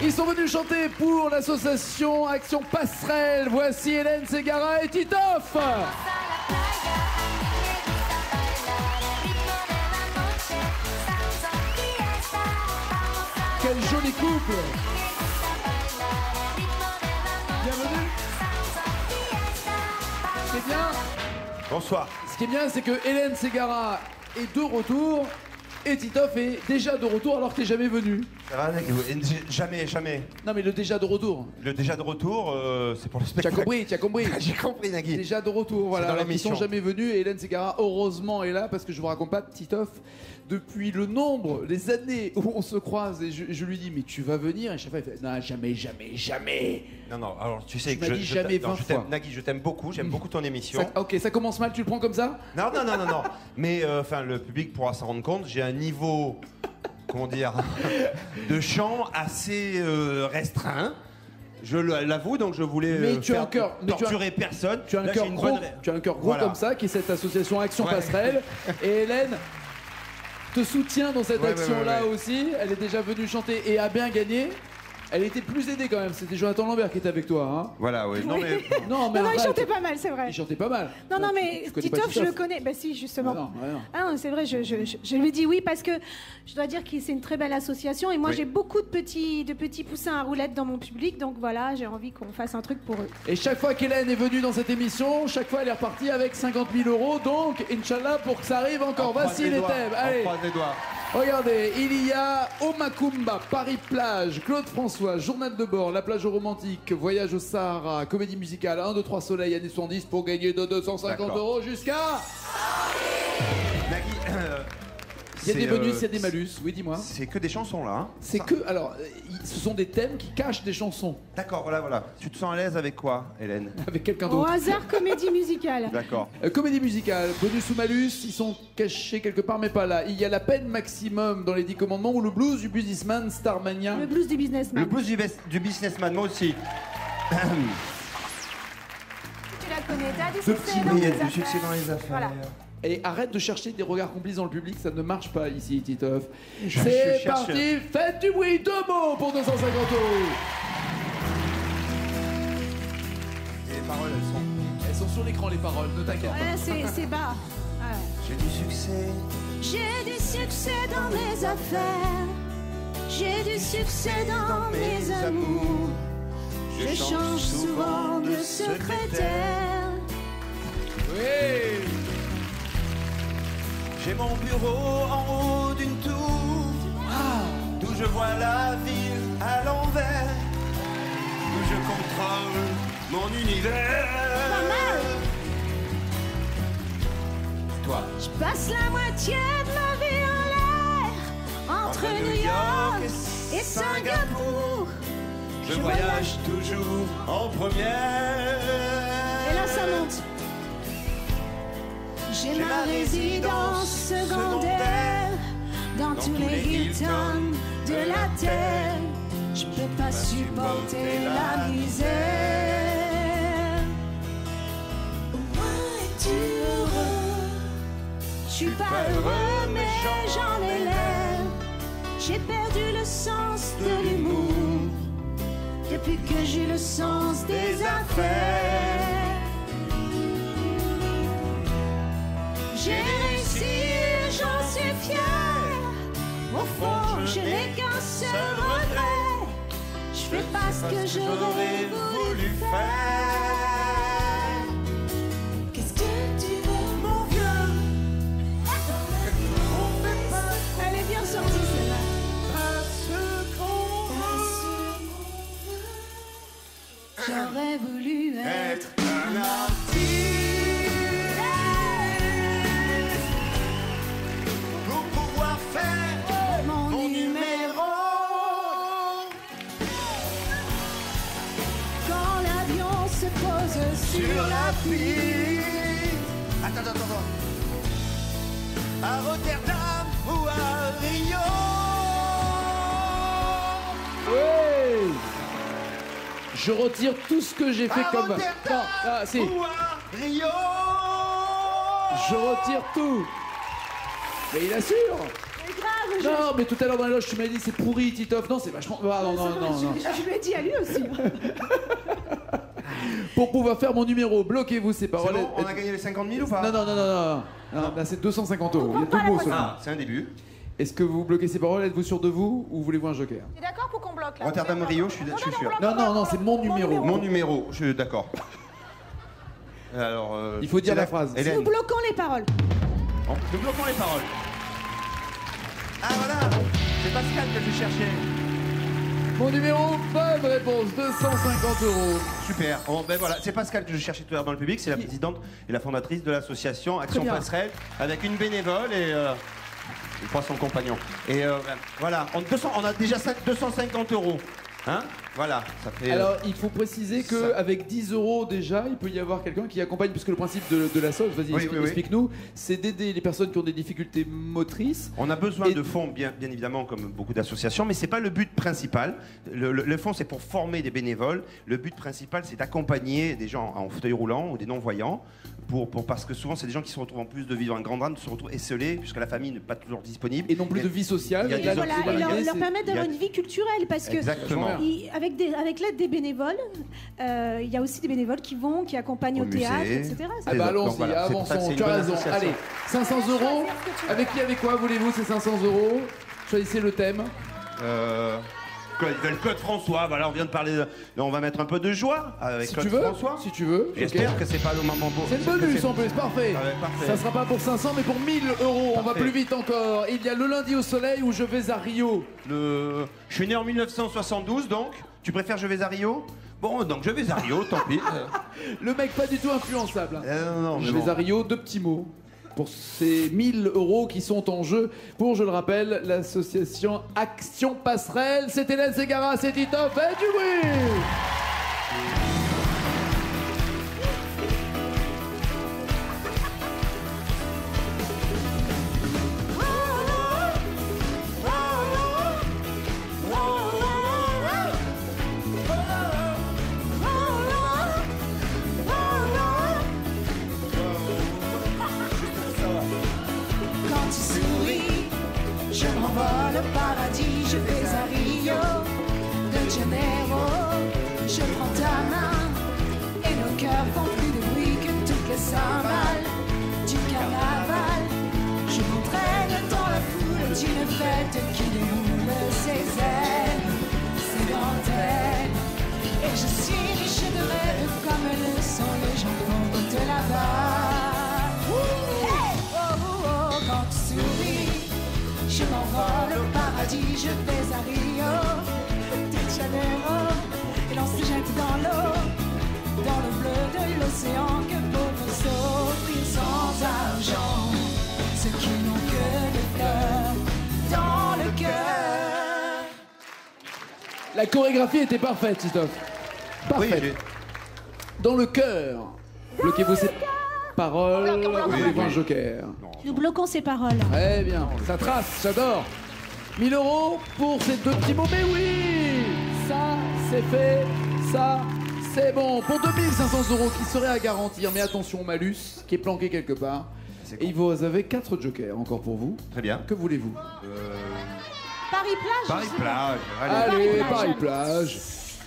Ils sont venus chanter pour l'association Action Passerelle. Voici Hélène Segara et Titoff. Quel joli couple Bienvenue Ce qui est bien, Bonsoir. ce qui est bien, c'est que Hélène Segara est de retour et Titoff est déjà de retour alors que t'es jamais venu. Jamais, jamais. Non mais le déjà de retour. Le déjà de retour, euh, c'est pour le spectacle. compris, tu as compris. J'ai compris, Nagui. Déjà de retour, voilà. dans Alors, Ils sont jamais venus et Hélène Segara, heureusement, est là parce que je vous raconte pas, Titoff, depuis le nombre, les années où on se croise et je, je lui dis, mais tu vas venir? Et chaque fois, il fait, non, jamais, jamais, jamais. Non, non, alors tu sais Tu que je, dit je jamais t'aime- non, 20 je fois. Nagui, je t'aime beaucoup, j'aime beaucoup ton émission. Ça- ok, ça commence mal, tu le prends comme ça? Non, non, non, non, non. Mais euh, enfin, le public pourra s'en rendre compte. J'ai un niveau, comment dire, de chant assez euh, restreint. Je l'avoue, donc je voulais Mais euh, tu as un cœur- torturer personne. Tu as un cœur gros, bonne- tu as un cœur gros Voilà. comme ça, qui est cette association Action Ouais. Passerelle. Et Hélène te soutient dans cette Ouais, action-là ouais, ouais. aussi. Elle est déjà venue chanter et a bien gagné. Elle était plus aidée quand même. C'était Jonathan Lambert qui était avec toi. Hein. Voilà, oui. Non, mais Non, mais Non, non, il chantait pas mal, c'est vrai. Il chantait pas mal. Non, non, mais Titoff, je le connais. Bah si, justement. Ah non, ah non. Ah non, c'est vrai, je, je, je, je lui dis oui parce que je dois dire que c'est une très belle association et moi Oui. j'ai beaucoup de petits, de petits poussins à roulettes dans mon public, donc voilà, j'ai envie qu'on fasse un truc pour eux. Et chaque fois qu'Hélène est venue dans cette émission, chaque fois elle est repartie avec 50 000 euros. Donc, Inch'Allah, pour que ça arrive encore. on Voici les thèmes. on Allez, croise les doigts. regardez. Il y a Omakumba, Paris-Plage, Claude François, Journal de bord, La plage romantique, Voyage au Sahara, Comédie musicale, 1, 2, 3 Soleil, années 70 pour gagner de 250 D'accord. euros jusqu'à. Il y a c'est, des bonus, euh, il y a des malus. Oui, dis-moi. C'est que des chansons là. hein C'est Ça- que. Alors, euh, ce sont des thèmes qui cachent des chansons D'accord, voilà, voilà. Tu te sens à l'aise avec quoi, Hélène? Avec quelqu'un Au d'autre. hasard, comédie musicale. D'accord. Euh, comédie musicale, bonus ou malus, ils sont cachés quelque part mais pas là. Il y a la peine maximum dans les 10 commandements ou le blues du businessman Starmania. Le blues du businessman. Le blues du, bes- du businessman, moi aussi. Tu la connais, t'as du Ce succès petit dans il y a les du affaires. succès dans les affaires. Voilà. Et arrête de chercher des regards complices dans le public, ça ne marche pas ici, Titoff. Je- C'est parti, faites du bruit, deux mots pour 250 euros. Les paroles, elles sont. Elles sont sur l'écran les paroles, ne t'inquiète pas. Ouais, c'est c'est bas. Ouais. J'ai du succès. J'ai du succès dans mes affaires. J'ai du succès dans mes amours. Je change souvent de secrétaire. Oui J'ai mon bureau en haut d'une tour. D'où je vois la ville à l'envers. Où je contrôle mon univers. Pas mal. Toi. Je passe la moitié de ma vie en l'air. Entre New York et Singapour. Je Je voyage toujours en première. J'ai ma résidence secondaire dans tous les Hilton de la terre. Je peux pas supporter la misère. Moi, es-tu heureux? Je suis pas heureux, mais j'en ai l'air. J'ai perdu le sens de l'humour depuis que j'ai le sens des affaires. J'ai réussi, j'en suis fier. Au fond, je n'ai qu'un seul regret. Je fais pas ce que j'aurais voulu faire. Qu'est-ce que tu veux, mon vieux? On fait pas. Elle est bien sortie, celle-là. J'aurais voulu être un artiste sur la la piste. Attends, attends, attends. À Rotterdam ou à Rio. Oui Je retire tout ce que j'ai fait À comme... Rotterdam Non, ah, si, ou à Rio. je retire tout. Mais il assure C'est grave, mais je- Non, mais tout à l'heure dans les loges, tu m'as dit c'est pourri, Titoff. Non, c'est vachement. Ah, non, non, non, non. Je, je lui ai dit à lui aussi. Pour pouvoir faire mon numéro, bloquez-vous ces paroles. bon, on a gagné les 50 000 ou pas Non, non, non, non, non. non là, c'est 250 euros. Il y a deux mots seulement. Ah, c'est un début. Est-ce que vous bloquez ces paroles Êtes-vous sûr de vous ou voulez-vous un joker T'es d'accord pour qu'on bloque là Rotterdam Rio, je suis, je suis sûr. Non, non, non, c'est mon numéro. Mon numéro, je suis d'accord. Alors, euh, Il faut dire la phrase. Nous bloquons les paroles. Nous bloquons les paroles. Ah voilà, c'est Pascal que je cherchais. Mon numéro, bonne réponse, 250 euros. Super. Bon, ben voilà, c'est Pascal que je cherchais tout à l'heure dans le public. C'est la présidente et la fondatrice de l'association Action bien. Passerelle, avec une bénévole et euh, je crois son compagnon. Et euh, voilà, on, 200 on a déjà 5 250 euros. Hein Voilà, ça fait. euh, Alors, il faut préciser qu'avec 10 euros déjà, il peut y avoir quelqu'un qui accompagne, puisque le principe de, de la sauce, vas-y, Oui, explique- oui, oui. explique-nous, c'est d'aider les personnes qui ont des difficultés motrices. On a besoin Et- de fonds, bien, bien évidemment, comme beaucoup d'associations, mais c'est pas le but principal. Le, le- le fonds, c'est pour former des bénévoles. Le but principal, c'est d'accompagner des gens en fauteuil roulant ou des non-voyants, pour, pour- parce que souvent, c'est des gens qui se retrouvent en plus de vivre un grand drame, se retrouvent esselés, puisque la famille n'est pas toujours disponible. Et non plus Et- de vie sociale. il y a Et Voilà, et leur, leur permettre d'avoir une vie culturelle parce que Exactement. ils- avec, des- avec l'aide des bénévoles, euh, il y a aussi des bénévoles qui vont, qui accompagnent Au au, théâtre, musée. etc. Ah Les bah donc allons-y, voilà, pour avançons, tu as raison. Allez, 500 euros. Avec qui, avec quoi voulez-vous ces 500 euros? Choisissez le thème. Euh, Claude François, voilà, on vient de parler. De... On va mettre un peu de joie avec Si tu veux, François. si tu veux. J'espère ok. que c'est pas le moment beau. C'est le bonus c'est- en plus, parfait. Ah ouais, parfait. Ça sera pas pour 500 mais pour 1000 euros. On va plus vite encore. Il y a le lundi au soleil où je vais à Rio. Le... Je suis né en 1972, donc. Tu préfères Je vais à Rio? Bon, donc je vais à Rio, tant pis. Le mec pas du tout influençable. hein. Euh, non, non, mais Je bon. vais à Rio, deux petits mots. Pour ces 1000 euros qui sont en jeu pour, je le rappelle, l'association Action Passerelle. C'est Hélène Ségara, c'est Titoff et du bruit chorégraphie était parfaite. Oui, Parfaite. j'ai- Dans le cœur. Bloquez-vous ces paroles. Bloque, bloque, Vous voulez bloque. un joker. Nous bloquons ces paroles. Très bien. Ça trace, j'adore. 1000 euros pour ces deux petits mots. Mais oui Ça, c'est fait. Ça, c'est bon. Pour 2500 euros qui seraient à garantir. Mais attention, malus qui est planqué quelque part. Et vous avez 4 jokers encore pour vous. Très bien. Que voulez-vous? Paris-Plage Paris je sais pas. plage. Allez. Allez, Paris-Plage. Paris-Plage.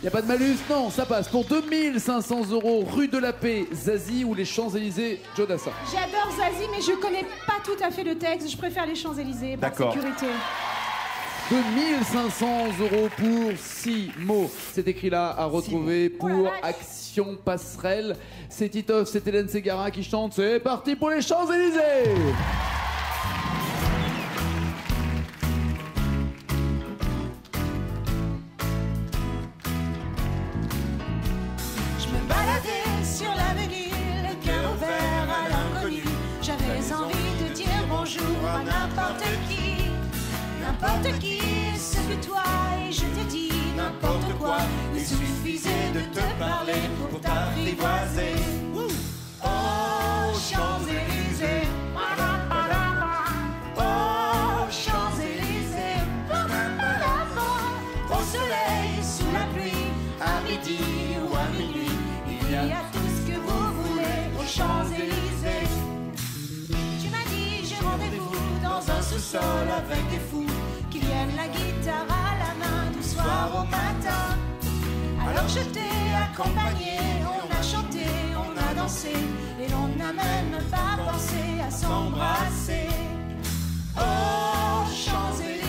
Y a pas de malus Non, ça passe. Pour 2500 euros, rue de la Paix, Zazie ou les Champs-Élysées, Jodassa. J'adore Zazie, mais je connais pas tout à fait le texte. Je préfère les Champs-Élysées par D'accord. sécurité. 2500 euros pour 6 mots. C'est écrit là à retrouver Oh pour. Action Passerelle. C'est Titoff, c'est Hélène Ségara qui chante. C'est parti pour les Champs-Élysées n'importe qui, ce que toi, et je te dis n'importe quoi. Il suffisait de te parler pour t'apprivoiser. Oh, Champs-Élysées. Oh, Champs-Élysées. Au soleil, sous la pluie, à midi ou à minuit, il y a tout ce que vous voulez aux Champs-Élysées. Tu m'as dit j'ai rendez-vous dans un sous-sol avec des fous la guitare à la main du soir au matin. Alors je t'ai accompagné, on a chanté, on a dansé, et l'on n'a même pas pensé à s'embrasser. Oh, Champs-Élysées,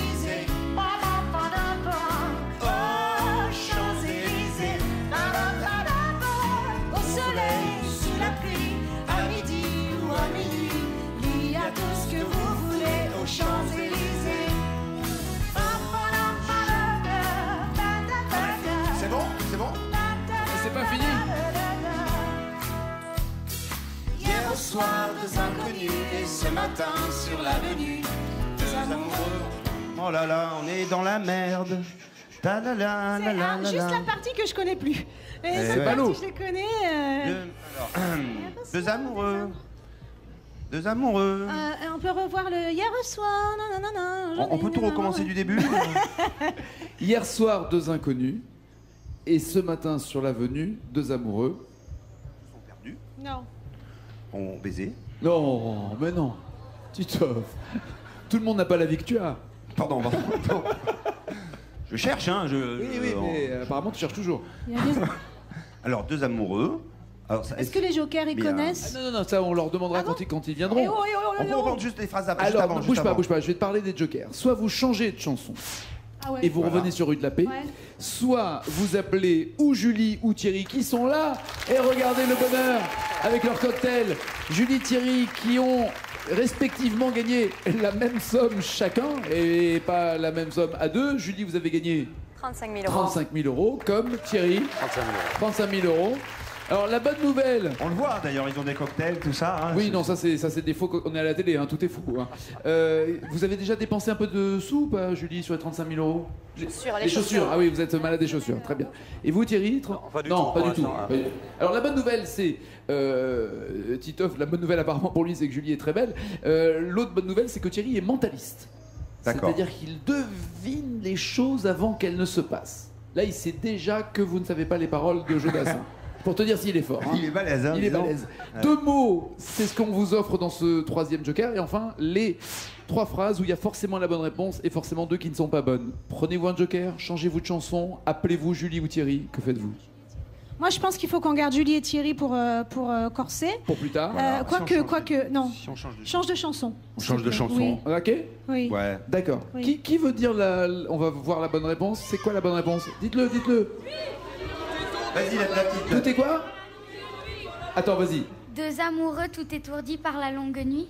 soir, deux inconnus, et ce matin sur l'avenue, deux amoureux. Oh là là, on est dans la merde. Ta la la la la la juste la. la partie que je connais plus. Mais Eh cette ouais. partie, je les connais. euh, Deux, alors, deux amoureux. Deux amoureux. euh, on peut revoir le hier soir. Non, non, non, non. On, on peut tout recommencer du début Hier soir, deux inconnus. Et ce matin, sur l'avenue, deux amoureux. Ils sont perdus. Non. On baisé. Non, mais non. Titoff. Tout le monde n'a pas la vie que tu as. Pardon, pardon. pardon. Je cherche, hein. Je, Oui, je- oui, on- mais euh, apparemment, tu cherches toujours. Il y a des- Alors, deux amoureux. Alors, Est-ce que les jokers ils. Ah, connaissent non, non, non, ça, on leur demandera Ah quand, ils, quand ils Eh viendront. oh, eh oh, eh On oh, oh. reprendre juste les phrases après. juste Alors, avant, ne juste bouge pas, avant. bouge pas, je vais te parler des jokers. Soit vous changez de chanson Ah ouais. et vous Voilà. revenez sur Rue de la Paix, Ouais. soit vous appelez ou Julie ou Thierry qui sont là et regardez le bonheur avec leur cocktail. Julie, Thierry qui ont respectivement gagné la même somme chacun et pas la même somme à deux. Julie, vous avez gagné 35 000 euros. 35 000 euros comme Thierry 35 000 euros. 35 000 euros. Alors la bonne nouvelle, On le voit d'ailleurs, ils ont des cocktails, tout ça. hein. oui, non, ça c'est ça c'est des faux. co- On est à la télé, hein, tout est fou. hein. Euh, vous avez déjà dépensé un peu de sous, ou pas, Julie, sur les 35 000 euros? Les Chaussures, les les chaussures. chaussures. Ah oui, vous êtes malade des chaussures. Très bien. Et vous, Thierry tra- pas du Non, tout, pas pour du tout. l'instant, hein. Pas du tout. Alors la bonne nouvelle, c'est euh, Titoff. La bonne nouvelle apparemment pour lui, c'est que Julie est très belle. Euh, L'autre bonne nouvelle, c'est que Thierry est mentaliste. D'accord. C'est-à-dire qu'il devine les choses avant qu'elles ne se passent. Là, il sait déjà que vous ne savez pas les paroles de Jodassin. Pour te dire s'il est fort. hein. Il est balèze, hein, Il est balèze. Deux mots, c'est ce qu'on vous offre dans ce troisième joker. Et enfin, les trois phrases où il y a forcément la bonne réponse et forcément deux qui ne sont pas bonnes. Prenez-vous un joker, changez-vous de chanson, appelez-vous Julie ou Thierry. Que faites-vous? Moi, je pense qu'il faut qu'on garde Julie et Thierry pour, euh, pour euh, corser. Pour plus tard. Euh, Si on quoique, non. Si on change de Change de chanson. On change de chanson. Ok Oui. oui. Ouais. D'accord. Oui. Qui, qui veut dire la. On va voir la bonne réponse. C'est quoi la bonne réponse? Dites-le, dites-le. Vas-y, la, la petite. Tout est quoi Attends, vas-y. Deux amoureux tout étourdis par la longue nuit.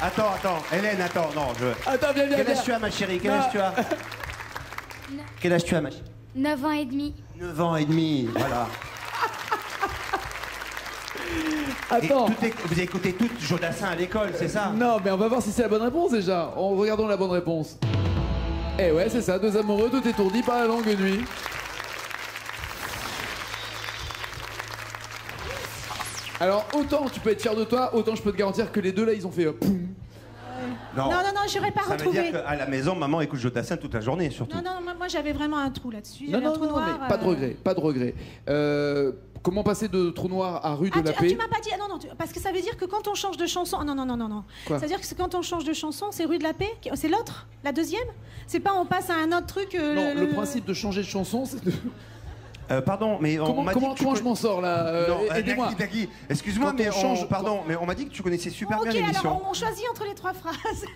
Attends, attends. Hélène, attends. Non, je. Attends, viens, viens, Quel viens. âge tu as, ma chérie? Quel Non. âge tu as? Quel âge tu as, ma chérie? 9 ans et demi. 9 ans et demi, voilà. Et Attends. tout est- vous avez écouté tout Jodassin à l'école, c'est ça? Non, mais on va voir si c'est la bonne réponse déjà. En regardons la bonne réponse. Eh ouais, c'est ça, deux amoureux, tout étourdis par la longue nuit. Alors, autant tu peux être fier de toi, autant je peux te garantir que les deux là, ils ont fait euh, poum. Non, non, non, j'aurais pas Ça veut retrouvé. dire qu'à la maison, maman écoute Jodassin toute la journée, surtout. Non, non, moi, moi, j'avais vraiment un trou là-dessus. Non, J'avais un non, trou non, noir. mais pas de euh. regret, pas de regret. Euh, comment passer de trou noir à rue de Ah, la tu, ah, paix tu m'as pas dit. Ah, non, non, tu- parce que ça veut dire que quand on change de chanson. ah, non, non, non, non, non. Quoi Ça veut dire que c'est quand on change de chanson, c'est rue de la paix qui- C'est l'autre La deuxième? C'est pas on passe à un autre truc euh, Non, le principe de changer de chanson, c'est de... Euh, pardon, mais on Comment, m'a comment, dit que tu comment je connais- m'en sors là Euh, Non, euh, Aidez-moi. Excuse-moi, Quand mais on on, change- pardon, mais on m'a dit que tu connaissais super Ok, bien l'émission. alors on, choisit entre les trois phrases.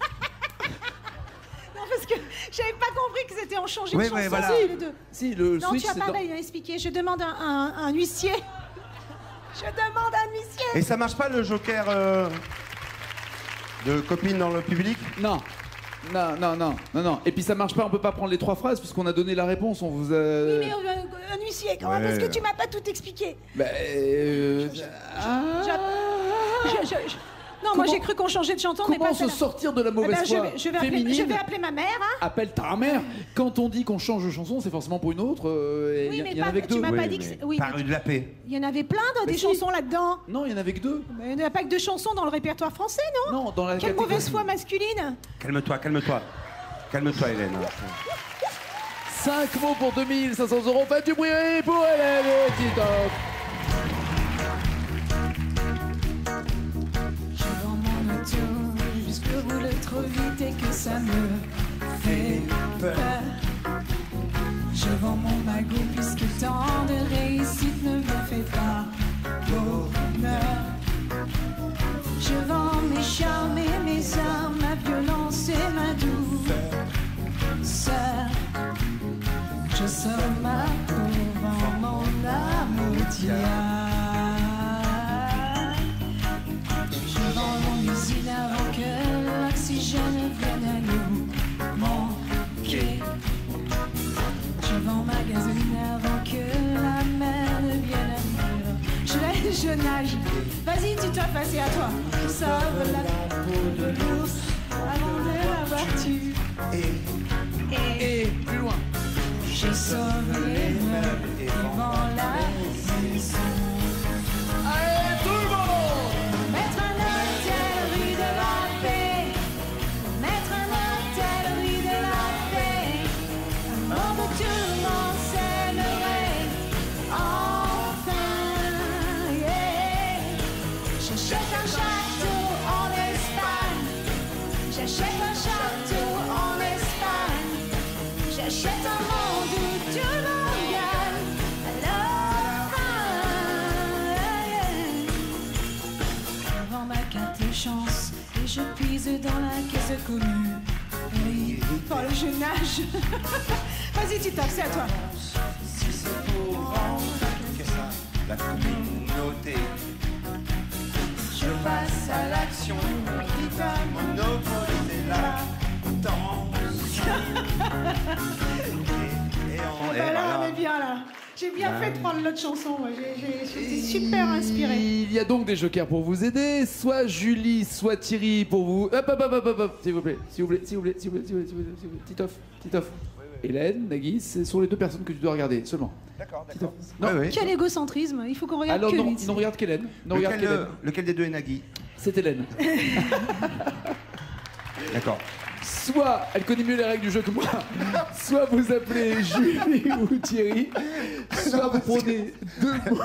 non, parce que j'avais pas compris que c'était on changeait Oui, de chanson. oui, voilà. Si, les deux. Si, le Non, switch, tu as c'est pas dans- bien expliqué. Je demande un, un- un huissier. Je demande un huissier. Et ça marche pas le joker euh, de copine dans le public? Non. Non, non, non, non, non. Et puis ça marche pas, on peut pas prendre les trois phrases puisqu'on a donné la réponse, on vous a... Oui, mais euh, un huissier quand même, Ouais. parce que tu m'as pas tout expliqué. Bah, euh, ah. Je- je- je- Non, moi j'ai cru qu'on changeait de chanson, mais Comment pas se sortir de la Eh mauvaise ben, je, foi vais, je vais appeler, je vais appeler ma mère. Hein. Appelle ta mère. Quand on dit qu'on change de chanson, c'est forcément pour une autre. euh, Oui, mais y en pas- tu deux. m'as Oui, pas dit que oui, Par rue de la paix. Il y en avait plein de, Mais des si. chansons là-dedans. Non, il y en avait que deux. Mais il n'y a pas que deux chansons dans le répertoire français, non Non, dans la Quelle catégorie- mauvaise foi masculine Calme-toi, calme-toi. Calme-toi, Hélène. 5 mots pour 2500 euros. Faites du bruit pour Hélène et Titoff. Vite et que ça me fait peur. Je vends mon magot puisque tant de réussite ne me fait pas bonheur. Je vends mes charmes et mes armes, ma violence et ma douceur. Je sors ma peau, vends mon au diable. Je, nage. Vas-y, tu dois passer à toi. Je sauve la peau de l'ours avant de l'avoir tué. Et plus loin. Je sauve les meubles et vends la maison. C'est à toi. Si c'est pour vendre que ça, la communauté. Je passe à l'action qui va Monopoliser la tension. Et, et on, et là, voilà. on est bien là. J'ai bien fait de prendre l'autre chanson. J'étais super inspirée. Il y a donc des jokers pour vous aider, soit Julie, soit Thierry pour vous. Hop, hop, hop, hop, hop, hop, s'il vous plaît, s'il vous plaît, s'il vous plaît, s'il vous plaît, s'il vous plaît, s'il vous plaît, s'il vous plaît. Titoff, Titoff. Hélène, Nagui, ce sont les deux personnes que tu dois regarder seulement. D'accord, d'accord. Non, Oui, oui. Quel égocentrisme. Il faut qu'on regarde alors que non, lui. non, regarde qu'Hélène. Non, regarde Lequel, qu'Hélène. euh, lequel des deux est Nagui? C'est Hélène. D'accord. Soit elle connaît mieux les règles du jeu que moi, soit vous appelez Julie ou Thierry, soit vous prenez deux mots.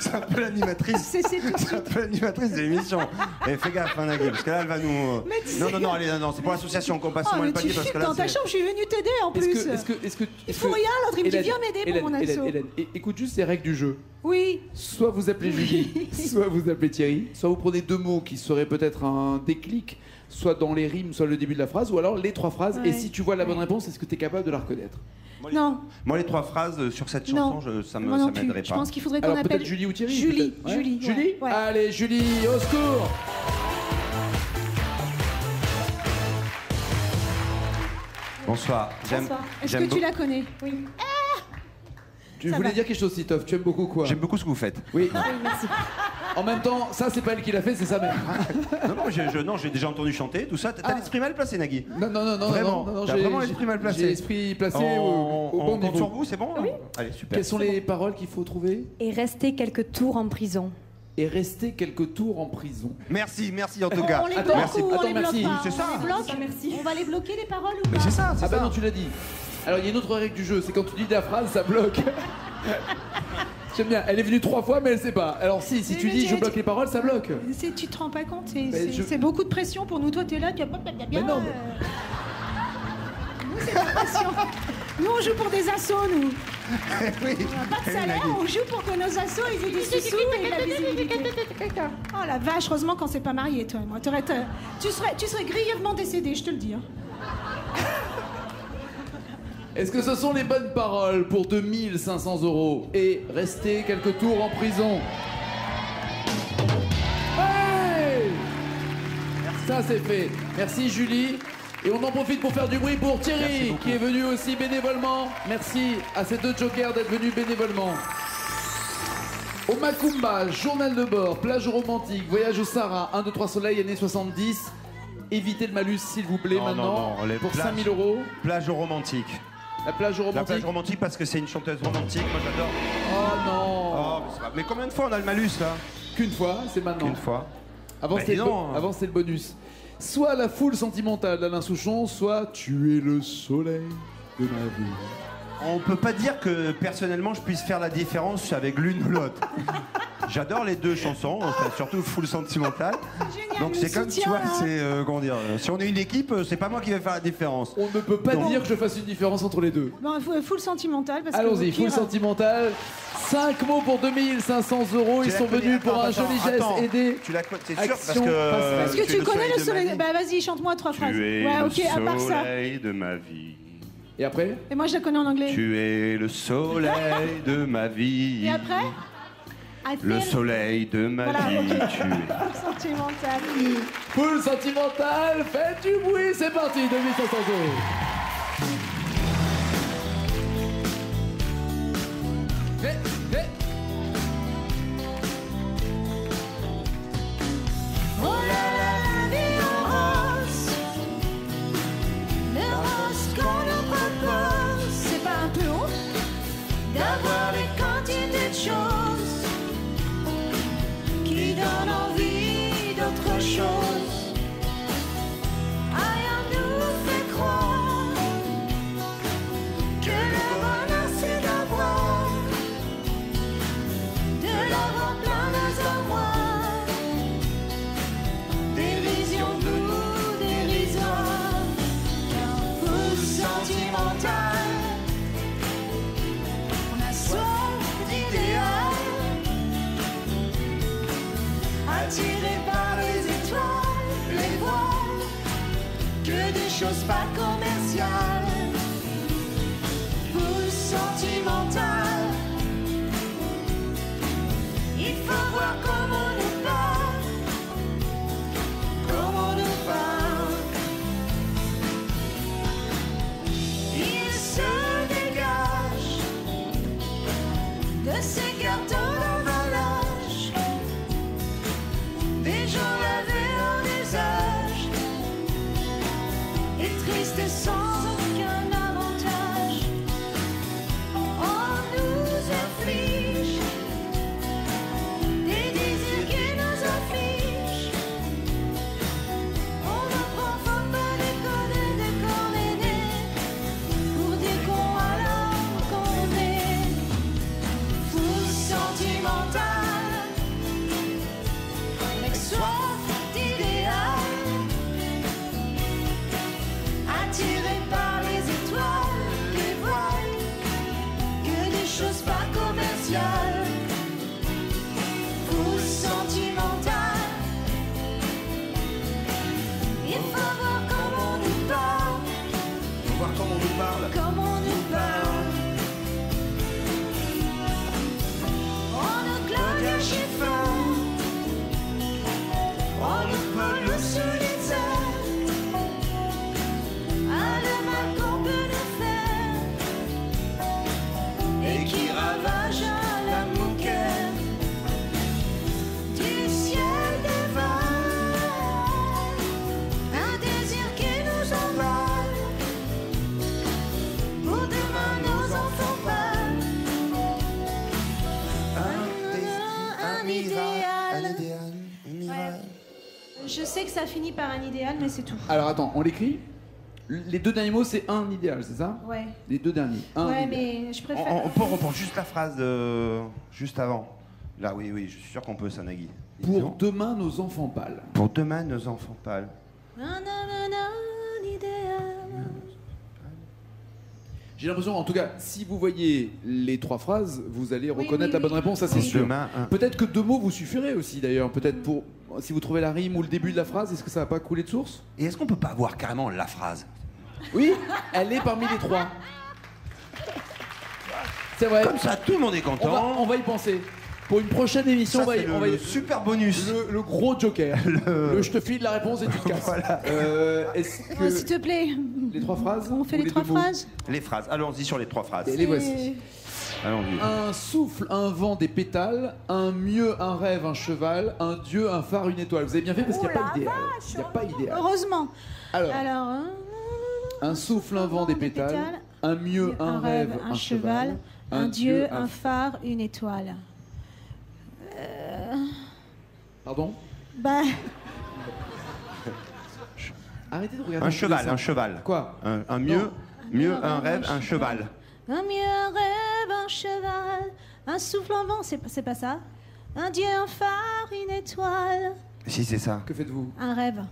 C'est un peu l'animatrice. C'est un peu l'animatrice de l'émission. Et fais gaffe, hein, Nagui, parce que là, elle va nous. euh, Non, non, non, allez, non, non, c'est pour l'association qu'on passe Oh, le tu palier parce que là. dans ta chambre, je suis venue t'aider en Est-ce plus. que, est-ce que, est-ce que, Il faut rien, l'autre il me dit viens m'aider pour mon Hélène, assaut. Hélène, é- écoute juste les règles du jeu. Oui. Soit vous appelez Julie, soit vous appelez Thierry, soit vous prenez deux mots qui seraient peut-être un déclic, soit dans les rimes, soit le début de la phrase, ou alors les trois phrases. Et si tu vois la bonne réponse, est-ce que tu es capable de la reconnaître? Non, Moi, les trois phrases euh, sur cette non. chanson, je- ça me Moi non m'aiderait Je pas. pense qu'il faudrait qu'on Alors appelle peut-être Julie ou Thierry Julie. Ouais. Julie, ouais, Julie? ouais. Allez, Julie, au secours Bonsoir. Bonsoir. Est-ce que tu la connais? Oui. Tu Ça voulais va. dire quelque chose, Titoff? Tu aimes beaucoup quoi? J'aime beaucoup ce que vous faites. Oui. Oui, merci. En même temps, ça, c'est pas elle qui l'a fait, c'est sa mère. Non, non, j'ai je- non, j'ai déjà entendu chanter, tout ça. T'as Ah. l'esprit mal placé, Nagui. Non, non, non, non, Vraiment non, non, T'as j'ai- vraiment j'ai- l'esprit mal placé. J'ai l'esprit placé on au, au on bon compte niveau. sur vous, c'est bon Allez, super. Quelles sont les paroles qu'il faut trouver Et rester quelques tours en prison. Et rester quelques tours en prison. Merci, merci en tout cas. On les Attends, bloque merci. ou on Attends, les bloque merci. pas C'est ça. On les bloque Ça, merci. On va les bloquer les paroles ou Mais pas c'est ça, c'est Ah bah ça. non, tu l'as dit. Alors il y a une autre règle du jeu, c'est quand tu dis la phrase, ça bloque. J'aime bien, elle est venue trois fois mais elle sait pas. Alors si, si Mais- tu mais dis tu- je bloque tu- les paroles, ça bloque. C'est- Tu te rends pas compte, c'est- Mais c'est je- c'est beaucoup de pression pour nous. Toi, t'es là, tu as pas bien. Mais non, mais- euh, Nous, c'est la pression. Nous, on joue pour des assos, nous. Oui. On a pas de salaire, on joue pour que nos assos ils aient des sous et de la visibilité. Oh la vache, heureusement qu'on s'est pas mariés, toi et moi. T'aurais- t'aurais- tu, serais, tu serais grièvement décédé, je te le dis. hein. Est-ce que ce sont les bonnes paroles pour 2500 euros et rester quelques tours en prison Hey Ça c'est fait. Merci Julie. Et on en profite pour faire du bruit pour Thierry qui est venu aussi bénévolement. Merci à ces deux jokers d'être venus bénévolement. Au Macumba, journal de bord, plage romantique, voyage au Sahara, 1, 2, 3 soleil, année 70. Évitez le malus s'il vous plaît Non, maintenant non, non, les pour plages. 5000 euros. Plage romantique. La plage La romantique. plage romantique parce que c'est une chanteuse romantique, moi j'adore. Oh non Oh, mais, c'est pas- mais combien de fois on a le malus là Qu'une fois, c'est maintenant. Une fois. Avant, Bah, c'était le, le bonus. Soit la foule sentimentale d'Alain Souchon, soit tu es le soleil de ma vie. On peut pas dire que personnellement je puisse faire la différence avec l'une ou l'autre. J'adore les deux chansons, enfin, surtout Full Sentimental. Génial, Donc le c'est comme, tu vois, c'est, euh, comment dire, euh, si on est une équipe, euh, c'est pas moi qui vais faire la différence. On ne peut pas Donc- dire que je fasse une différence entre les deux. Bon, full- full sentimental. parce que Allons-y, full pire, sentimental. 5 mots pour 2500 euros. Ils Tu la sont connais venus pour Attends, un attends, joli geste attends. et des. Tu la connais, c'est sûr parce Action que. passe- Parce que tu es tu connais le de ma soleil. vie. Bah vas-y, chante-moi trois phrases. Tu es ouais, le ok, à part ça. soleil de ma vie. Et après Et moi, je la connais en anglais. Tu es le soleil de ma vie. Et après I Le soleil de ma Voilà, vie, ok. tu es. full sentimental. Full sentimental, faites du bruit, c'est parti, 2500 euros. Choses pas commerciales. Full sentimental. Que ça finit par un idéal mais c'est tout Alors attends, on l'écrit Les deux derniers mots, c'est un idéal, c'est ça? Ouais Les deux derniers. Un ouais idéal. mais je On, préfère on- on peut reprendre juste la phrase de- juste avant. Là, oui, oui, je suis sûr qu'on peut, ça, Nagui. Pour demain, nos enfants pâles. Pour demain, nos enfants pâles. un, un, J'ai l'impression, en tout cas, si vous voyez les trois phrases, vous allez reconnaître oui, la bonne réponse, ça c'est sûr. Peut-être que deux mots vous suffiraient aussi d'ailleurs. Peut-être pour. Si vous trouvez la rime ou le début de la phrase, est-ce que ça va pas couler de source? Et est-ce qu'on peut pas avoir carrément la phrase? Oui, elle est parmi les trois. C'est vrai. Comme ça, tout le monde est On va, content. on va y penser. Pour une prochaine émission, Ça, on va y, c'est le, on va y- le super bonus. le, le gros joker. Le... je te file la réponse et tu te casses. Voilà. Euh, est-ce Oh, s'il te plaît les trois phrases on fait ou les trois deux mots phrases Les phrases. Allons-y sur les trois phrases. Et les voici. Allons-y. Un souffle, un vent, des pétales, un mieux, un rêve, un cheval, un dieu, un phare, une étoile. Vous avez bien fait parce qu'il n'y a pas idéal. Il n'y a pas idéal. heureusement Alors, alors hein, un souffle, un vent, des pétales, un mieux, un rêve, un cheval, un dieu, un phare, une étoile. Pardon? Bah, Arrêtez de regarder. Un cheval, dessin. un cheval. Quoi? Un, un mieux, mieux, Un un rêve, un cheval. un mieux, un rêve, un cheval, un souffle en vent, c'est pas, c'est pas ça Un dieu, un phare, une étoile. Si, c'est ça. Que faites-vous? Un rêve.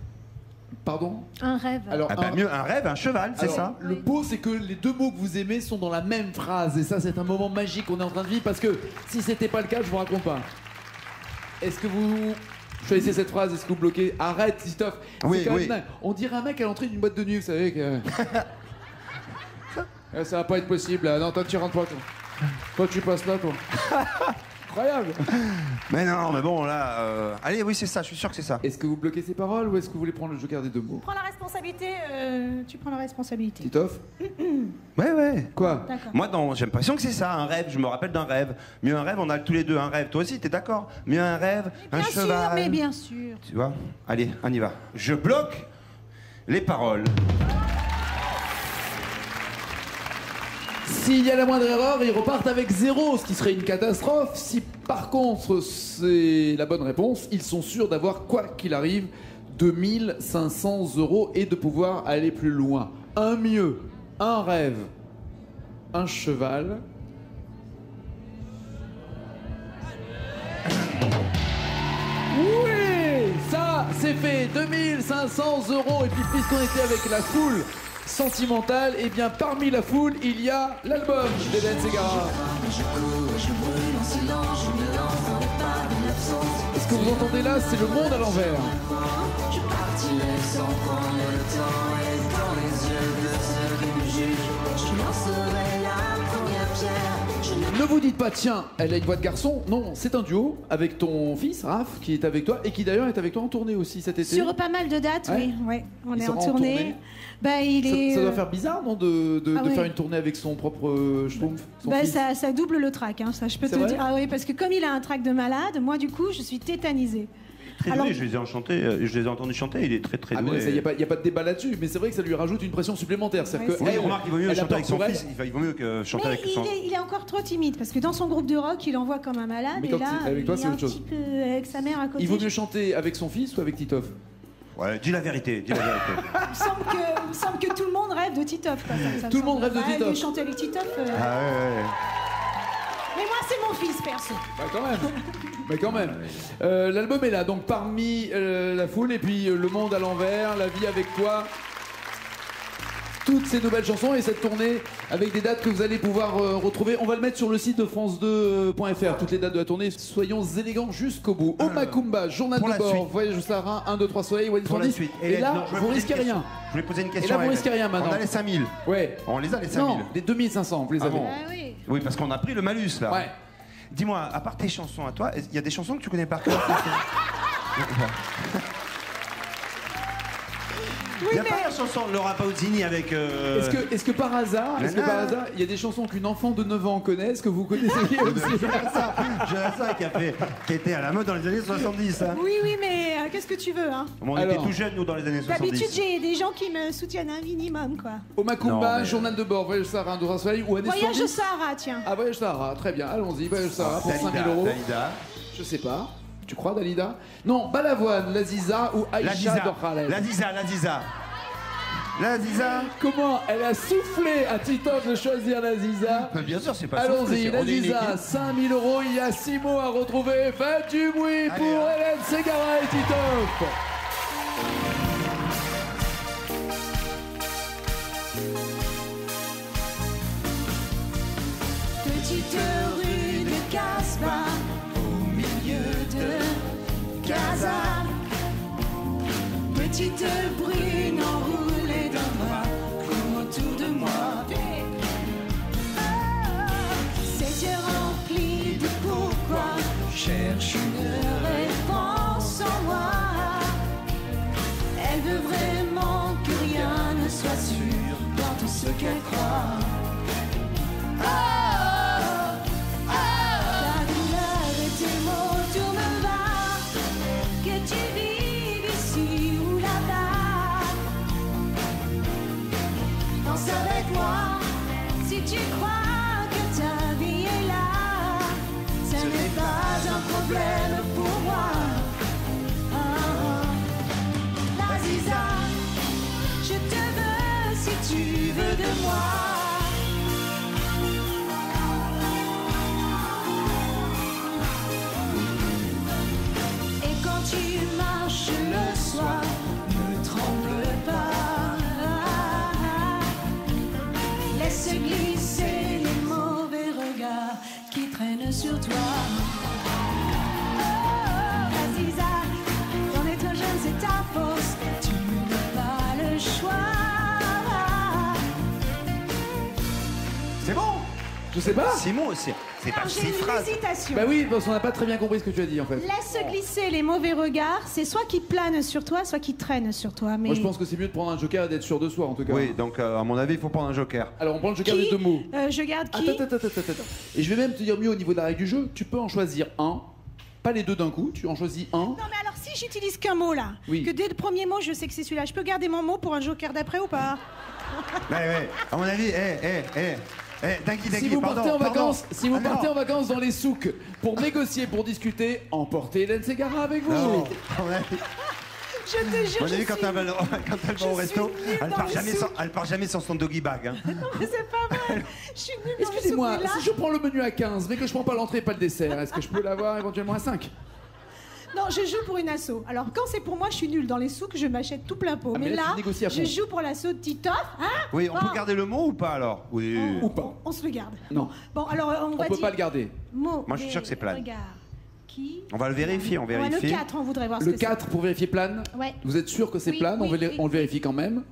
Pardon? Un rêve. Ah bah un- mieux, un rêve, un cheval, c'est Alors, ça? Le beau, c'est que les deux mots que vous aimez sont dans la même phrase. Et ça, c'est un moment magique qu'on est en train de vivre parce que si c'était pas le cas, je vous raconte pas. Est-ce que vous choisissez cette phrase? Est-ce que vous bloquez? Arrête, Christophe. C'est Oui, oui. On dirait un mec à l'entrée d'une boîte de nuit, vous savez. Que... Ça va pas être possible. Non, toi, tu rentres pas, toi. Toi, tu passes là, toi. Incroyable. Mais non, mais bon, là. euh, Allez, oui, c'est ça, je suis sûr que c'est ça. Est-ce que vous bloquez ces paroles ou est-ce que vous voulez prendre le joker des deux mots? Prends la responsabilité. euh, tu prends la responsabilité. Titoff? Ouais, ouais. Quoi? D'accord. Moi, dans- j'ai l'impression que c'est ça, un rêve. Je me rappelle d'un rêve. Mieux un rêve, on a tous les deux un rêve. Toi aussi, t'es d'accord? Mieux un rêve, un Bien sûr, cheval. mais bien sûr. Tu vois? Allez, on y va. Je bloque les paroles. S'il y a la moindre erreur, ils repartent avec zéro, ce qui serait une catastrophe. Si par contre c'est la bonne réponse, ils sont sûrs d'avoir, quoi qu'il arrive, 2500 euros et de pouvoir aller plus loin. Un mieux, un rêve, un cheval. Oui, ça c'est fait, 2500 euros. Et puis puisqu'on était avec la foule sentimentale, et bien parmi la foule, il y a l'album d'Eden Segara. Ce que vous entendez là, c'est le monde à l'envers. Ne vous dites pas, tiens, elle a une voix de garçon. Non, c'est un duo avec ton fils, Raph, qui est avec toi et qui d'ailleurs est avec toi en tournée aussi cet été. Sur pas mal de dates, Ouais. oui. Ouais, on Il est en en tournée. Bah, il Ça, est. ça doit euh, faire bizarre, non, de, de- Ah de oui. faire une tournée avec son propre euh, schtroumpf, son bah, fils. ça, ça double le track, hein, ça je peux te dire. Ah oui, parce que comme il a un track de malade, moi du coup je suis tétanisée. Très Alors- doué, je les ai enchantés, euh, je les ai entendus chanter, il est très très Ah, doué. il n'y a, pas- y a pas de débat là-dessus, mais c'est vrai que ça lui rajoute une pression supplémentaire. Que Oui, elle, remarque, il vaut mieux chanter avec son fils, il vaut mieux que chanter Mais avec il son. est, il est encore trop timide parce que dans son groupe de rock, il envoie comme un malade Mais et là, c'est- avec toi, il c'est est un autre chose. petit peu avec sa mère à côté. Il vaut mieux chanter avec son fils ou avec Titoff? Ouais, dis la vérité, dis la vérité. Il me semble que, il me semble que tout le monde rêve de Titoff. quoi. Ça- ça me Tout le monde rêve de Titoff. chanter avec Titoff. euh, ah ouais, ouais. Mais moi, c'est mon fils, perso. Bah quand même Mais quand même Euh, L'album est là, donc parmi euh, la foule, et puis euh, Le Monde à l'envers, La vie avec toi. Toutes ces nouvelles chansons et cette tournée avec des dates que vous allez pouvoir euh, retrouver. On va le mettre sur le site de France2.fr, toutes les dates de la tournée. Soyons élégants jusqu'au bout. Au Macumba, journal Pour de la bord, suite. voyage au Sahara, 1, 2, 3 soleil, Wallis Pour la 110. suite. Et, là, non, je voulais vous poser risquez une rien. Je voulais poser une Et question. là, vous Hélène. risquez rien maintenant. On a les 5000. Ouais. On les a les 5000. Non, les 2500, vous les Ah bon Ah oui. Oui, parce qu'on a pris le malus là. Ouais. Dis-moi, à part tes chansons à toi, il y a des chansons que tu connais par cœur Il n'y a pas la chanson de Laura Pausini avec. euh, Est-ce que, par hasard, est-ce que Nana. par hasard, il y a des chansons qu'une enfant de 9 ans connaît Est-ce que vous connaissez aussi ça, ça qui a fait, qui était à la mode dans les années 70. Hein. Oui, oui, mais euh, qu'est-ce que tu veux hein? On Alors. était tout jeunes nous dans les années 70. D'habitude, j'ai des gens qui me soutiennent un minimum, quoi. Mais- journal de bord, voyage Sahara, un Soleil ou année Voyage au 70 Sahara, tiens. Ah, voyage Sahara, très bien, allons-y, voyage Sahara pour Dalida, 5000 euros. Dalida. Je sais pas. Tu crois, Dalida Non, Balavoine, Laziza ou La Aïcha Ziza. Dorkhaled. La Ziza, la Ziza. La Ziza. Comment Elle a soufflé à Titoff de choisir Laziza. Mais Bien sûr, c'est pas Allons-y, Laziza, équipe. 5000 euros, il y a 6 mots à retrouver. Faites du bruit pour hein. Hélène Segara et Titoff. Petite brune sur toi. Jeune, c'est ta force. Tu n'as pas le choix. C'est bon? Je sais pas. Simon, c'est c'est pas Alors, six j'ai une phrases. hésitation. Bah oui, parce qu'on n'a pas très bien compris ce que tu as dit en fait. Laisse glisser les mauvais regards. C'est soit qui planent sur toi, soit qui traînent sur toi. Mais Moi je pense que c'est mieux de prendre un joker et d'être sûr de soi en tout cas. Oui, donc euh, à mon avis, il faut prendre un joker. Alors on prend le joker Qui des deux mots. Euh, je garde qui Attends, attends, attends, attends, attends. Et je vais même te dire mieux au niveau de la règle du jeu, tu peux en choisir un, pas les deux d'un coup, tu en choisis un. Non mais alors si j'utilise qu'un mot là, Oui. que dès le premier mot je sais que c'est celui-là, je peux garder mon mot pour un joker d'après ou pas? Ouais, ouais. À mon avis, eh, eh, eh. Eh, Dagui, Si Dagui, vous pardon, partez en pardon. vacances, si vous Ah, non. partez en vacances dans les souks pour négocier, pour discuter, emportez Hélène Ségara avec vous. Non, Je te jure, mon je avis, quand suis... elle va, quand elle va au resto, elle part, jamais sans, elle part jamais sans son doggy bag. Hein. Mais c'est pas vrai. Je suis Excusez-moi, si je prends le menu à 15 mais que je prends pas l'entrée et pas le dessert, est-ce que je peux l'avoir éventuellement à 5 Non, je joue pour une asso. Alors quand c'est pour moi, je suis nulle dans les souks, je m'achète tout plein pot. Ah, mais mais là, je joue pour l'asso de Titoff. Hein Oui, on Bon. peut garder le mot ou pas alors Oui. Ou pas On se le garde. Non. Bon, alors on, On va peut dire pas le garder. mot. Moi, je suis sûr que c'est plane. Qui On va le vérifier, on Ouais, vérifie. le 4, on voudrait voir ce Le que 4 pour vérifier plane. Ouais. Vous êtes sûr que c'est Oui, plane on, oui, le- oui. on le vérifie quand même.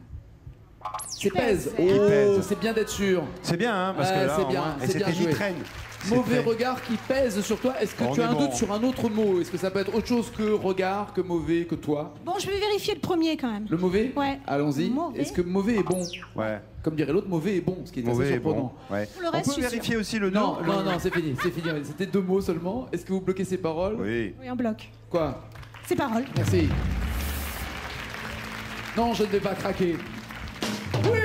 C'est pèse. pèse. Oh, pèse. c'est bien d'être sûr. C'est bien, hein, parce Ouais, que là, c'est bien, moins- et c'était joué. Mauvais regard qui pèse sur toi. Est-ce que On tu as un bon. doute sur un autre mot? Est-ce que ça peut être autre chose que regard, que mauvais, que toi? Bon, je vais vérifier le premier quand même. Le mauvais? Ouais. Allons-y. Mauvais. Est-ce que mauvais est bon? Ouais, Comme dirait l'autre, mauvais est bon, ce qui est mauvais assez et bon. surprenant. Ouais. Pour le On peut vérifier aussi le Non, nom non, non, c'est fini, c'est fini. C'était deux mots seulement. Est-ce que vous bloquez ces paroles? Oui. Oui, en bloc. Quoi? C'est parole. Merci. Non, je ne vais pas craquer. Oui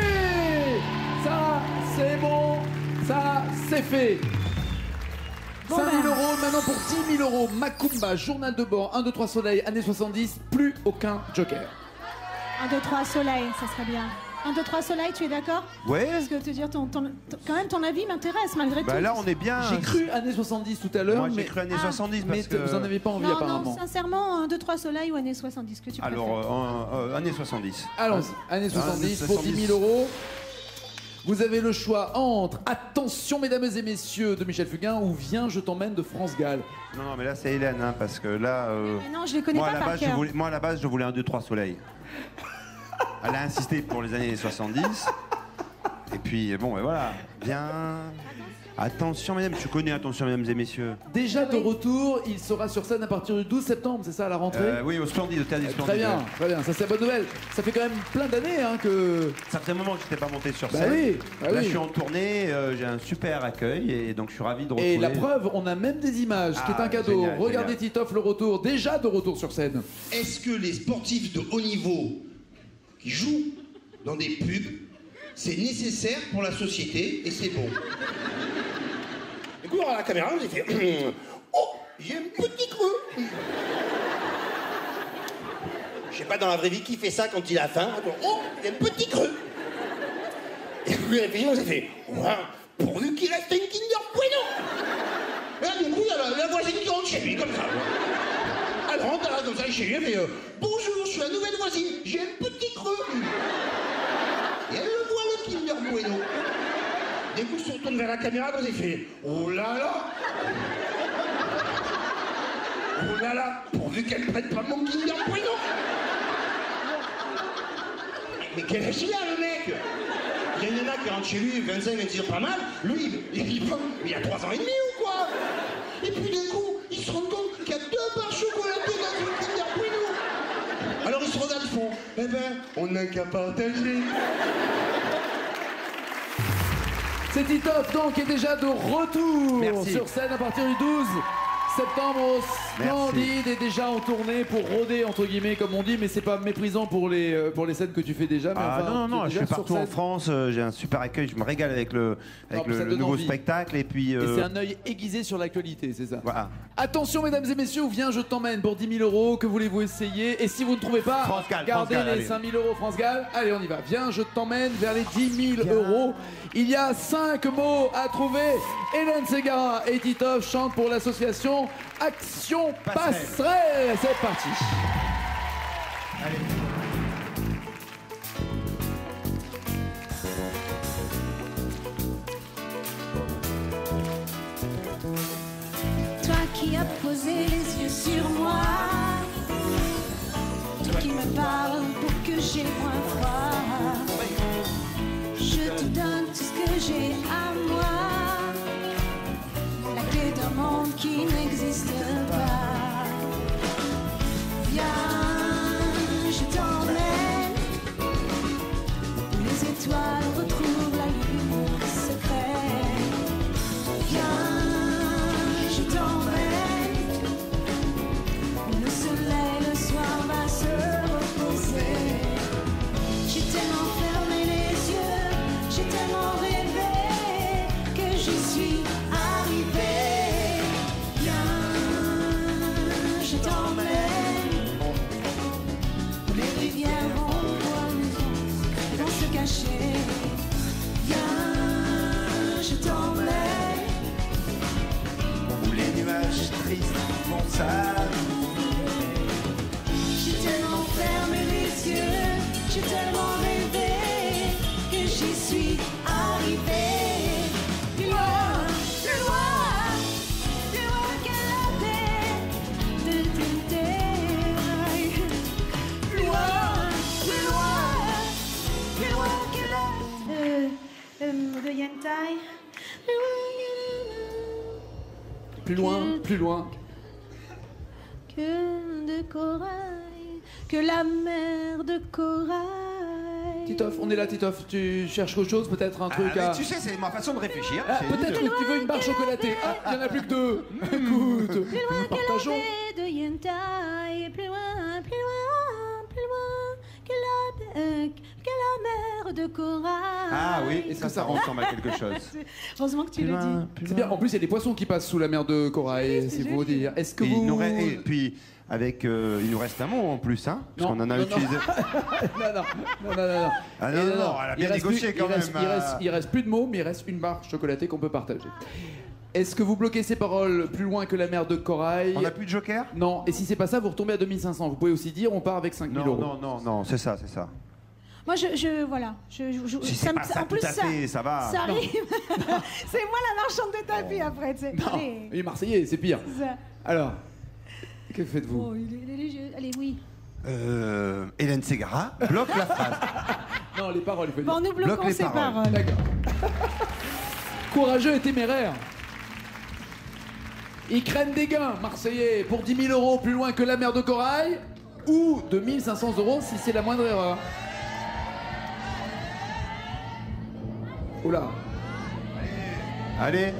Ça, c'est bon. Ça, c'est fait. Bon 5 000 ben. euros, maintenant pour 10 000 euros. Macumba, journal de bord, 1, 2, 3 soleil, années 70, plus aucun joker. 1, 2, 3, soleil, ça serait bien. 1, 2, 3, soleil, tu es d'accord? Ouais. Parce que te dire, ton, ton- ton- quand même, ton avis m'intéresse malgré Bah tout. là, on est bien. J'ai cru années 70 tout à l'heure, Moi, j'ai mais, cru années Ah. 70 mais parce que. vous en avez pas envie non, apparemment. non, sincèrement, 1, 2, 3, soleil ou années 70, que tu préfères? Alors, euh, en- euh, années 70. Allons-y, années 70 pour 10 000 euros. Vous avez le choix entre Attention, mesdames et messieurs de Michel Fugain ou Viens, je t'emmène de France Gall. Non, non, mais là, c'est Hélène, hein, parce que là. euh, Mais non, je les connais moi, à pas la par base, je voulais, moi, à la base, je voulais un 2-3 soleil. Elle a insisté pour les années 70. Et puis, bon, et voilà. Bien. Attention, mesdames, tu connais, attention, mesdames et messieurs. Déjà de retour, il sera sur scène à partir du 12 septembre, c'est ça à la rentrée Euh, oui, au Splendide, au Théâtre du Très Splendide. bien, très bien, ça c'est la bonne nouvelle. Ça fait quand même plein d'années hein, que. Ça fait un moment que je n'étais pas monté sur Bah scène. oui, bah Là, oui. je suis en tournée, euh, j'ai un super accueil et donc je suis ravi de retrouver. Et la preuve, on a même des images, qui est Ah, un cadeau. génial, Regardez génial. Titoff le retour, déjà de retour sur scène. Est-ce que les sportifs de haut niveau qui jouent dans des pubs, c'est nécessaire pour la société et c'est bon Du coup, à la caméra, j'ai fait Oh, j'ai un petit creux Je sais pas dans la vraie vie qui fait ça quand il a faim. Oh, j'ai un petit creux Et puis, la j'ai fait pourvu qu'il reste une Kinder Bueno Et là, du coup, il y a la, la voisine qui rentre chez lui, comme ça. Elle rentre, elle, comme ça, chez lui, elle fait euh, Bonjour, je suis la nouvelle voisine, j'ai un petit creux. Et elle le voit, le Kinder Bueno. Vers la caméra, comme il fait Oh là là Oh là là Pourvu qu'elle prenne pas mon Kinder Bueno Mais quel a, le mec? Il y a qui rentre chez lui, 25, 26 ans, pas mal. Lui, il, il, il, il a 3 ans et demi ou quoi? Et puis d'un coup, il se rend compte qu'il y a deux barres chocolatées dans une Kinder Bueno. Alors ils se regardent, ils font Eh ben, on n'a qu'à partager. C'est Titoff donc qui est déjà de retour Merci. sur scène à partir du 12 septembre au Splendide et déjà en tournée pour rôder entre guillemets comme on dit mais c'est pas méprisant pour les euh, pour les scènes que tu fais déjà mais Ah enfin, non, non, non, je suis partout en. France, euh, j'ai un super accueil, je me régale avec le, avec le, nouveau envie. spectacle et puis. Et euh, c'est un œil aiguisé sur l'actualité, c'est ça. Voilà. Attention, mesdames et messieurs, viens, je t'emmène pour 10 000 euros. Que voulez-vous essayer? Et si vous ne trouvez pas, France Gall, gardez France Gall, les allez. 5 000 euros France Gall. Allez, on y va. Viens, je t'emmène vers les 10 000 euros. Il y a 5 mots à trouver. Hélène Ségara et Titoff chantent pour l'association Action Passerelle. Passerelle. C'est parti. qui a posé les yeux sur moi. Toi qui me parles pour que j'ai moins froid. Je te donne tout ce que j'ai à moi. La clé d'un monde qui n'existe plus loin. que de corail, que la mer de corail. Titoff, on est là, Titoff. Tu cherches autre chose, peut-être un Ah, truc mais à. tu sais, c'est ma façon de réfléchir. Ah, C'est- peut-être que tu veux une barre chocolatée. Ah, il n'y en a plus que deux. Écoute, Plus loin que la partageons. baie de Yentai, de corail. Ah oui, Est-ce que ça ressemble à quelque chose. Heureusement que tu le dis. C'est bien. En plus, il y a des poissons qui passent sous la mer de corail, c'est joli. dire. Est-ce que Et, vous. et puis, avec, euh, il nous reste un mot en plus, hein Parce Non, qu'on en a non, utilisé. non, non, non, non, non, non. Ah non, non, non, elle a bien négocié plus- quand il reste- même, Il reste, euh. il reste plus de mots, mais il reste une barre chocolatée qu'on peut partager. Est-ce que vous bloquez ces paroles plus loin que la mer de corail? On n'a plus de joker? Non, et si c'est pas ça, vous retombez à 2500. Vous pouvez aussi dire on part avec 5000 Non, euros. non, non, non, c'est ça, c'est ça. Moi, je, je voilà, je, je- je- Si ça me- en plus tout à ça, fait, ça va. ça arrive. c'est moi la marchande de tapis après, tu sais. Non, Allez, il est marseillais, c'est pire. Alors, que faites-vous Oh. Allez, oui. Euh, Hélène Ségara bloque la phrase. Non, les paroles, il faut dire. Bon, nous Bloque bloquons les ces paroles. paroles. D'accord. Courageux et téméraire. Ils craignent des gains, Marseillais, pour 10 000 euros plus loin que la mer de corail, ou 2500 euros si c'est la moindre erreur. Oula. Allez,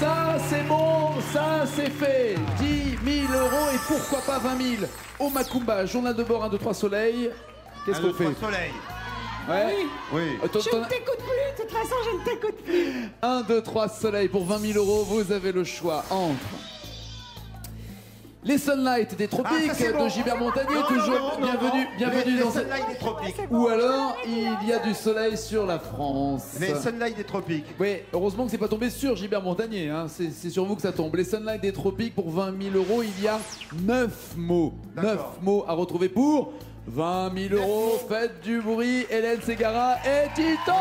Ça, c'est bon, ça, c'est fait. 10 000 euros et pourquoi pas 20 000 Au Macumba, journal de bord 1, 2, 3 soleil. Qu'est-ce un, qu'on deux, trois, fait soleil. Ouais. Oui. Attends, Je ne t'écoute plus, de toute façon, je ne t'écoute plus. 1, 2, 3 soleil pour 20 000 euros. Vous avez le choix entre les Sunlight des tropiques Ah, ça, c'est de bon. Gilbert Montagnier, toujours non, non, bienvenue, non. bienvenue les, dans les cette. sunlight des tropiques. Ou alors il y a du soleil sur la France. Les sunlight des tropiques. Oui, heureusement que c'est pas tombé sur Gilbert Montagnier, hein. c'est sur vous que ça tombe. Les Sunlight des Tropiques pour 20 000 euros, il y a 9 mots. 9 D'accord. mots à retrouver pour 20 000 euros. Faites du bruit, Hélène Ségara et Tito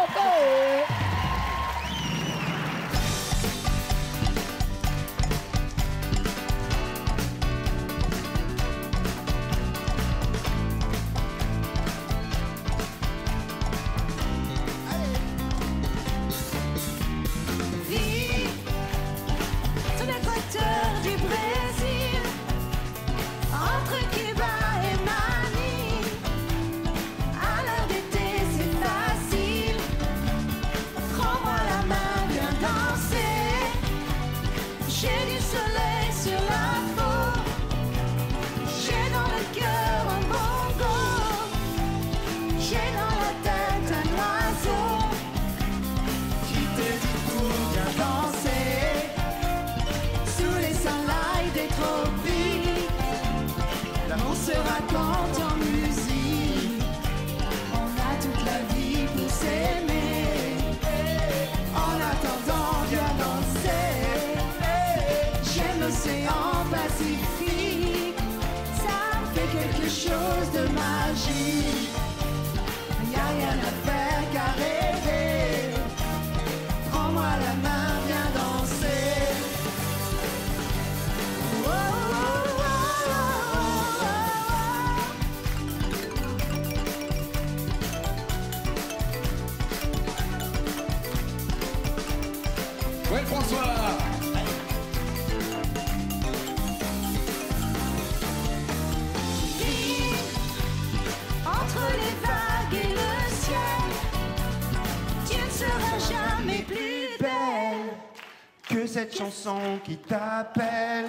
cette chanson qui t'appelle.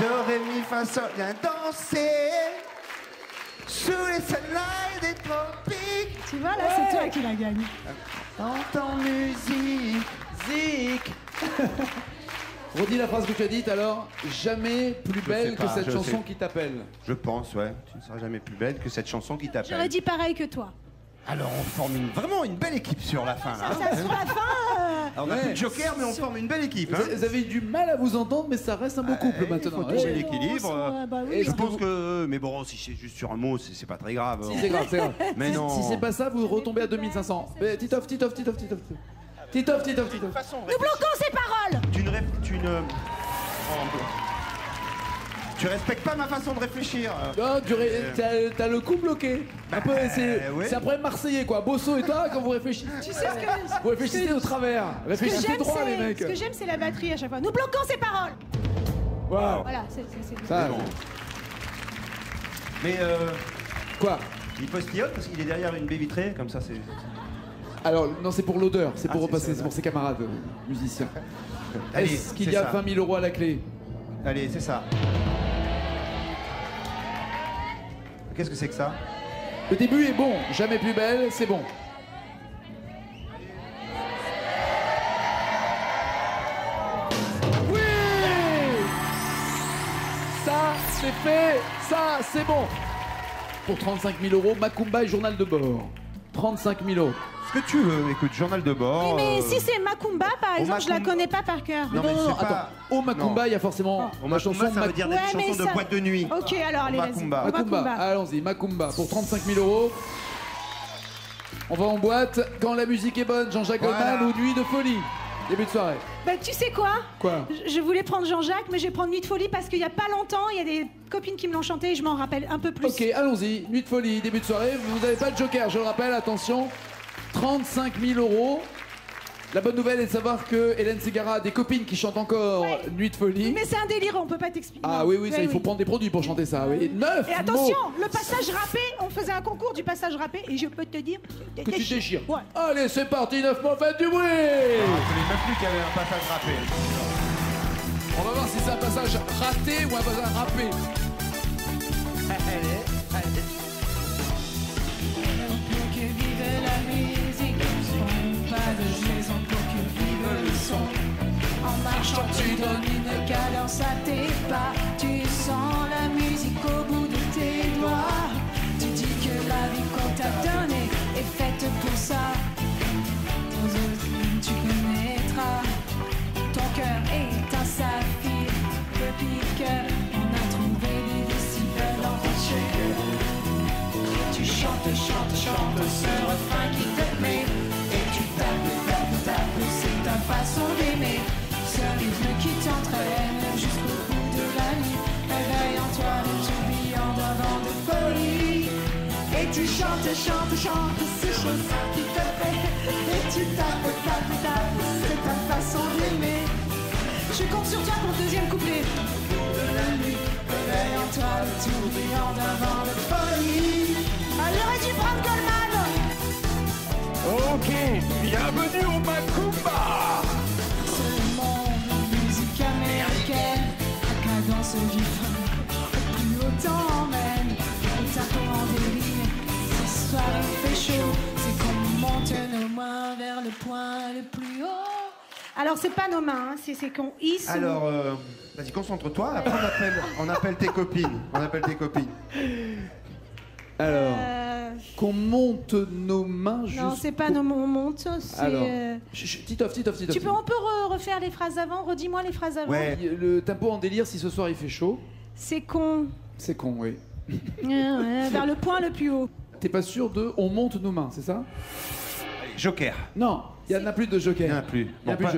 De ré, mi, fa, sol, viens danser. Sous les soleils des tropiques. Tu vois, là, c'est toi qui la gagne. T'entends musique. Zik Redis la phrase que tu as dite alors. Jamais plus Je belle que cette chanson sais. qui t'appelle. Je pense, ouais. Tu ne seras jamais plus belle que cette chanson qui J'aurais t'appelle. dit pareil que toi. Alors, on forme une- vraiment une belle équipe sur la fin, là. Ça, sur la fin, euh, Alors, on a plus de joker, mais on forme une belle équipe. Vous hein. avez- vous avez eu du mal à vous entendre, mais ça reste un beau couple il maintenant. faut Ouais. trouver l'équilibre. euh, bah oui. Je pense que. Mais bon, si c'est juste sur un mot, c'est c'est pas très grave. Si, c'est grave, c'est grave. Mais non. Si c'est pas ça, vous retombez à 2500. Mais Titoff, Titoff, Titoff, Titoff. Titoff, Titoff, Titoff. Nous bloquons ces paroles Tu ne. Tu ne. Oh, Tu respectes pas ma façon de réfléchir. Non, tu ré- t'as t'as le coup bloqué. Un peu, c'est Bah, ouais. c'est après Marseillais quoi. Bosso et toi, quand vous réfléchissez, Tu sais ce que, vous réfléchissez au travers. ce que Réfléchissez j'aime, droit, les c'est mecs. ce que j'aime, c'est la batterie à chaque fois. Nous bloquons ces paroles Waouh. Voilà, c'est c'est- c'est- Ça, Mais bon. Mais euh, Quoi? il postillonne parce qu'il est derrière une baie vitrée, comme ça c'est. Alors, non, c'est pour l'odeur, c'est pour Ah, c'est repasser, ça, c'est pour ses camarades euh, musiciens. Allez, Est-ce qu'il c'est y a ça. 20 000 euros à la clé? Allez, c'est ça. Qu'est-ce que c'est que ça Le début est bon, jamais plus belle, c'est bon. Oui Ça, c'est fait, ça, c'est bon. Pour 35 000 euros, Macumba et journal de bord. 35 000 euros. Ce que tu veux, écoute, journal de bord. Oui, mais euh, si c'est Macumba, par au exemple, je la connais pas par cœur. Non, mais c'est pas- attends. Au Macumba, Non. il y a forcément Au la chanson Macumba, ça veut dire des chansons de boîte de nuit. Ok, alors allez, vas-y. Macumba. Au Macumba, Macumba. allons-y, Macumba pour 35 000 euros. On va en boîte quand la musique est bonne, Jean-Jacques Voilà. Goldman ou Nuit de folie. Début de soirée. Bah, tu sais quoi? Quoi? Je- voulais prendre Jean-Jacques, mais je vais prendre Nuit de folie parce qu'il y a pas longtemps, il y a des copines qui me l'ont chanté et je m'en rappelle un peu plus. Ok, allons-y. Nuit de folie, début de soirée. Vous n'avez pas le joker, je le rappelle, attention. 35 000 euros. La bonne nouvelle est de savoir que Hélène Ségara a des copines qui chantent encore Ouais. Nuit de folie. Mais c'est un délire, on peut pas t'expliquer. Ah oui, oui, ça, il faut prendre des produits pour chanter ça. Oui. Neuf Et attention, mots le passage râpé, on faisait un concours du passage râpé et je peux te dire que tu déchires. Ouais. Allez, c'est parti, neuf mots, faites du bruit Je savais même plus qu'il y avait un passage râpé. On va voir si c'est un passage raté ou un passage râpé. Pour que vive la musique, de maison pour que le son. En marchant, tu donnes une cadence à tes pas. Tu sens la musique au bout de tes doigts. Tu dis que la vie qu'on t'a donnée est faite pour ça. Aux autres, tu connaîtras. Ton cœur est un saphir, le piqueur. On a trouvé des décibels en cheveux. Tu chantes, chantes, chantes ce refrain qui te façon d'aimer rythme qui t'entraîne jusqu'au bout de la nuit. Réveille en toi le tourbillon d'un vent de folie. Et tu chantes, chantes, chantes ces chansons qui te plaît Et tu tapes, tapes, tapes, c'est ta façon d'aimer. Je compte sur toi pour le deuxième couplet. Réveille en toi le tourbillon d'un vent de folie. Ah, j'aurais dû Goldman. Ok, bienvenue au Macumba Alors, c'est pas nos mains, hein, c'est c'est qu'on hisse. Alors, euh, vas-y, concentre-toi. Après, on appelle, on appelle tes copines. On appelle tes copines. Alors, Euh, qu'on monte nos mains jusqu'au... non, c'est pas nos on monte, c'est. Alors, euh, Chut, chut, Titoff, Titoff, Titoff. Tu peux, on peut re- refaire les phrases avant Redis-moi les phrases avant. Ouais. Le tempo en délire, si ce soir il fait chaud, C'est qu'on. c'est con, oui. vers le point le plus haut. T'es pas sûr de on monte nos mains, c'est ça? Joker. Non, il n'y en a plus de joker. Il y en a plus. A pas-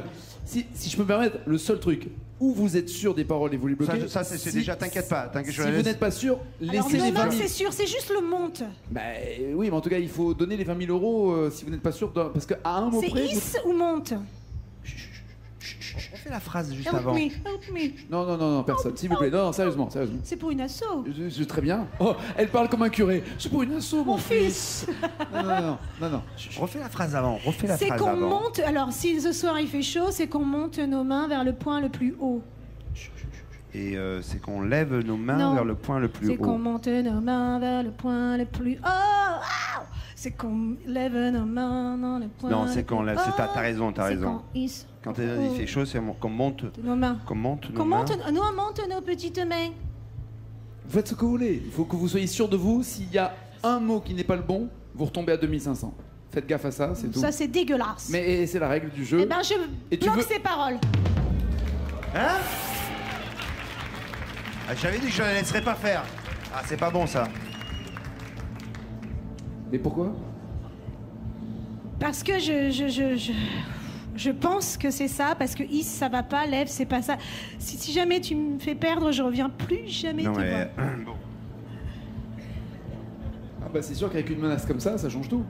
si, si je peux me permettre, le seul truc où vous êtes sûr des paroles et vous les Ça, bloquez. ça, c'est si- déjà, t'inquiète pas. Je Si vous n'êtes pas sûr, Alors, laissez les nos 20 mains, 000. c'est sûr, c'est juste le monte. Bah, oui, mais en tout cas, il faut donner les 20 000 euros euh, si vous n'êtes pas sûr. de- Parce qu'à un mot C'est vous- hisse ou monte? Chut. Refais la phrase juste Help avant. me, help me. Non, non, non, non, personne. S'il vous plaît. Non, non, sérieusement, sérieusement. C'est pour une asso. Je, je- très bien. Oh, elle parle comme un curé. C'est pour une asso, mon, fils. Non, non, non, non, non. Refais la phrase avant. Refais la C'est phrase qu'on avant. monte. Alors, si ce soir il fait chaud, c'est qu'on monte nos mains vers le point le plus haut. Et euh, c'est qu'on lève nos mains Non. vers le point le plus C'est qu'on haut. monte nos mains vers le point le plus haut. Ah C'est qu'on lève nos mains dans le point. Non, c'est qu'on lève. c'est- T'as raison, t'as C'est raison. Quand il fait chaud, c'est qu'on monte, nos mains. qu'on monte nos mains. nous on monte nos petites mains. Vous faites ce que vous voulez. Il faut que vous soyez sûr de vous. S'il y a un mot qui n'est pas le bon, vous retombez à 2500. Faites gaffe à ça, c'est tout. Ça c'est dégueulasse. Mais c'est la règle du jeu. Eh ben je Et tu bloque veux- ces paroles. Hein? Ah, J'avais dit que je ne la laisserais pas faire. Ah, c'est pas bon ça. Mais pourquoi? Parce que je, je, je, je, je pense que c'est ça, parce que is ça va pas, lève c'est pas ça. Si, si jamais tu me fais perdre, je reviens plus jamais Non, te voir. mais. bon. Ah bah c'est sûr qu'avec une menace comme ça, ça change tout.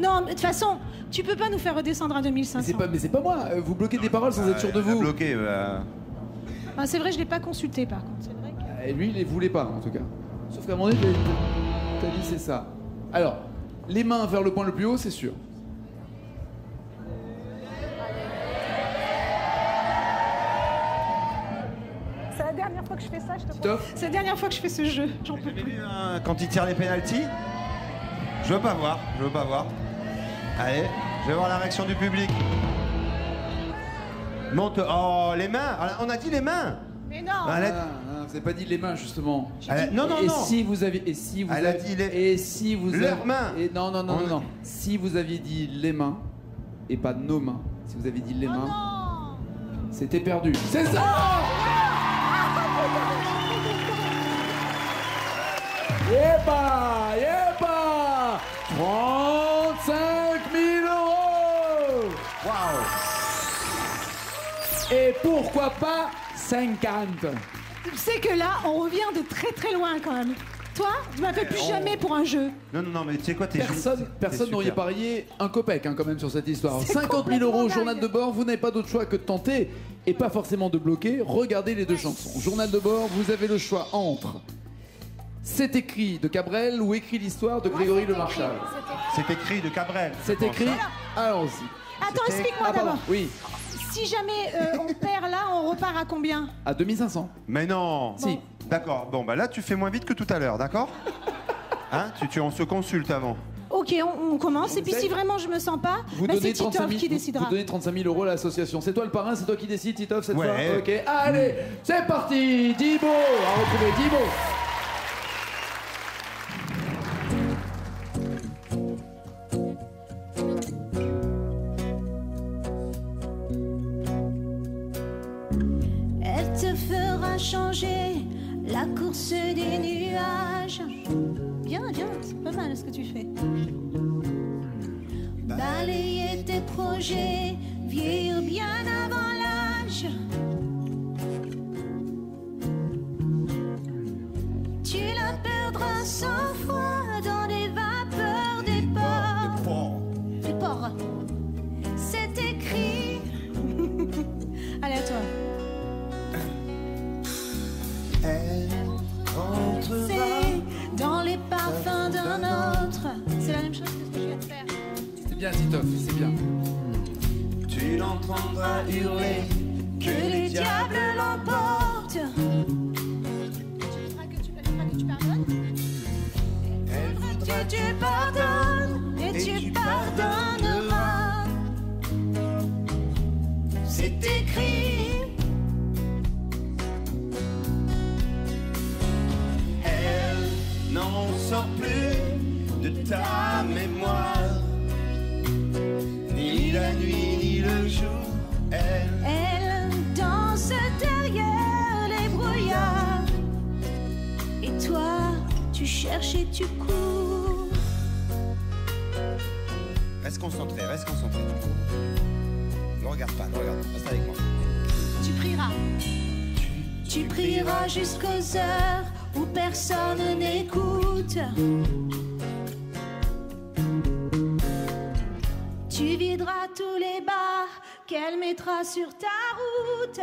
Non, mais de toute façon, tu peux pas nous faire redescendre à Mais 2500. c'est pas, mais c'est pas moi. Euh, Vous bloquez des paroles sans être sûr de vous. bloqué. bah. Ah, c'est vrai, je l'ai pas consulté par contre. C'est vrai que- Et lui, il les voulait pas, en tout cas. Sauf qu'à un moment donné, t'as dit c'est ça. Alors, les mains vers le point le plus haut, c'est sûr. C'est la dernière fois que je fais ça, je te Titoff C'est la dernière fois que je fais ce jeu, j'en peux plus. Quand il tire les pénalties Je veux pas voir. Je veux pas voir. Allez, je vais voir la réaction du public. Monte. Oh, les mains. On a dit les mains. Mais non Ah, Elle a- Ah, non, vous avez pas dit les mains justement. Elle a- non, non, et non. si vous aviez, et si vous Elle a dit les- et si vous Leurs avez- mains. Et non, non, non, On- non, non. Si vous aviez dit les mains et pas nos mains, si vous aviez dit les Oh mains, c'était perdu. C'est ça. Yépa, yépa 35 000 euros Waouh. Et pourquoi pas 50 Tu sais que là, on revient de très très loin quand même. Toi, tu m'appelles plus on- jamais pour un jeu. Non, non, non, mais tu sais quoi, t'es Personne, personne n'aurait super. parié un copec hein, quand même sur cette histoire. C'est 50 000 complètement euros, dingue. journal de bord, vous n'avez pas d'autre choix que de tenter et pas forcément de bloquer. Regardez les deux chansons. Journal de bord, vous avez le choix entre C'est écrit de Cabrel ou écrit l'histoire de Grégory Le Marchal. C'est écrit de Cabrel. C'est écrit, allons-y. Attends, C'était- explique-moi Ah, pardon, d'abord. oui, Si jamais euh, on perd là, on repart à combien à 2500. Mais non. Si. D'accord. Bon, bah là, tu fais moins vite que tout à l'heure, d'accord? Hein? Tu, tu- On se consulte avant. Ok, on, on commence. Et puis si vraiment je me sens pas, Vous bah, c'est donnez, 35 Titoff 000, qui vous- décidera. vous donnez 35 000 euros à l'association. C'est toi le parrain, c'est toi qui décides, Titoff, cette Ouais. fois? Ok, allez, c'est parti Dibo À retrouver Dibo course des nuages. Bien, bien, c'est pas mal ce que tu fais. Balayer tes projets, vieillir bien avant l'âge. Tu la perdras sans foi bien Titoff, c'est bien. Tu l'entendras hurler Que les diables l'emportent. Tu voudras que tu, elle voudra que tu pardonnes. Que tu pardonnes tu et tu cours. Reste concentré, reste concentré. Ne regarde pas, ne regarde pas. Reste avec moi. Tu prieras. Tu prieras jusqu'aux heures où personne n'écoute. Tu videras tous les bars qu'elle mettra sur ta route.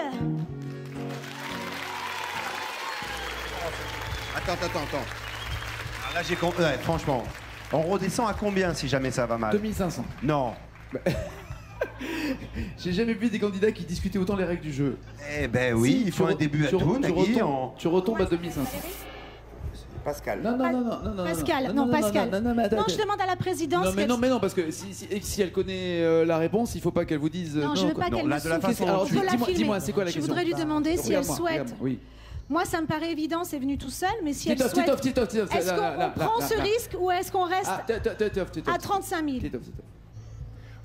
Attends, attends, attends. Ah, là, j'ai con- ouais, franchement. On redescend à combien si jamais ça va mal 2500. Non. J'ai jamais vu des candidats qui discutaient autant les règles du jeu. Eh ben oui, Si, il faut tu un re- début à tu re- tout, tu Nagui. retombes- en- Tu retombes à 2500. Pascal. Non, non, non, non, non, non. Pascal, non, Pascal. Non, non, mais attends, Non, je attends. demande à la présidence. Non mais qu'elle- non mais non parce que si, si, et si elle connaît euh, la réponse il faut pas qu'elle vous dise euh, Non, je veux quoi. pas qu'elle me de la souffle. façon Alors, dont dis-moi- dis-moi, c'est quoi la Je question voudrais lui demander si elle Regarde-moi, souhaite. regarde-moi, Oui. Moi, ça me paraît évident, c'est venu tout seul, mais si elle souhaite. Est-ce qu'on prend ce risque ou est-ce qu'on reste Ah, à 35 000 Titoff, Titoff.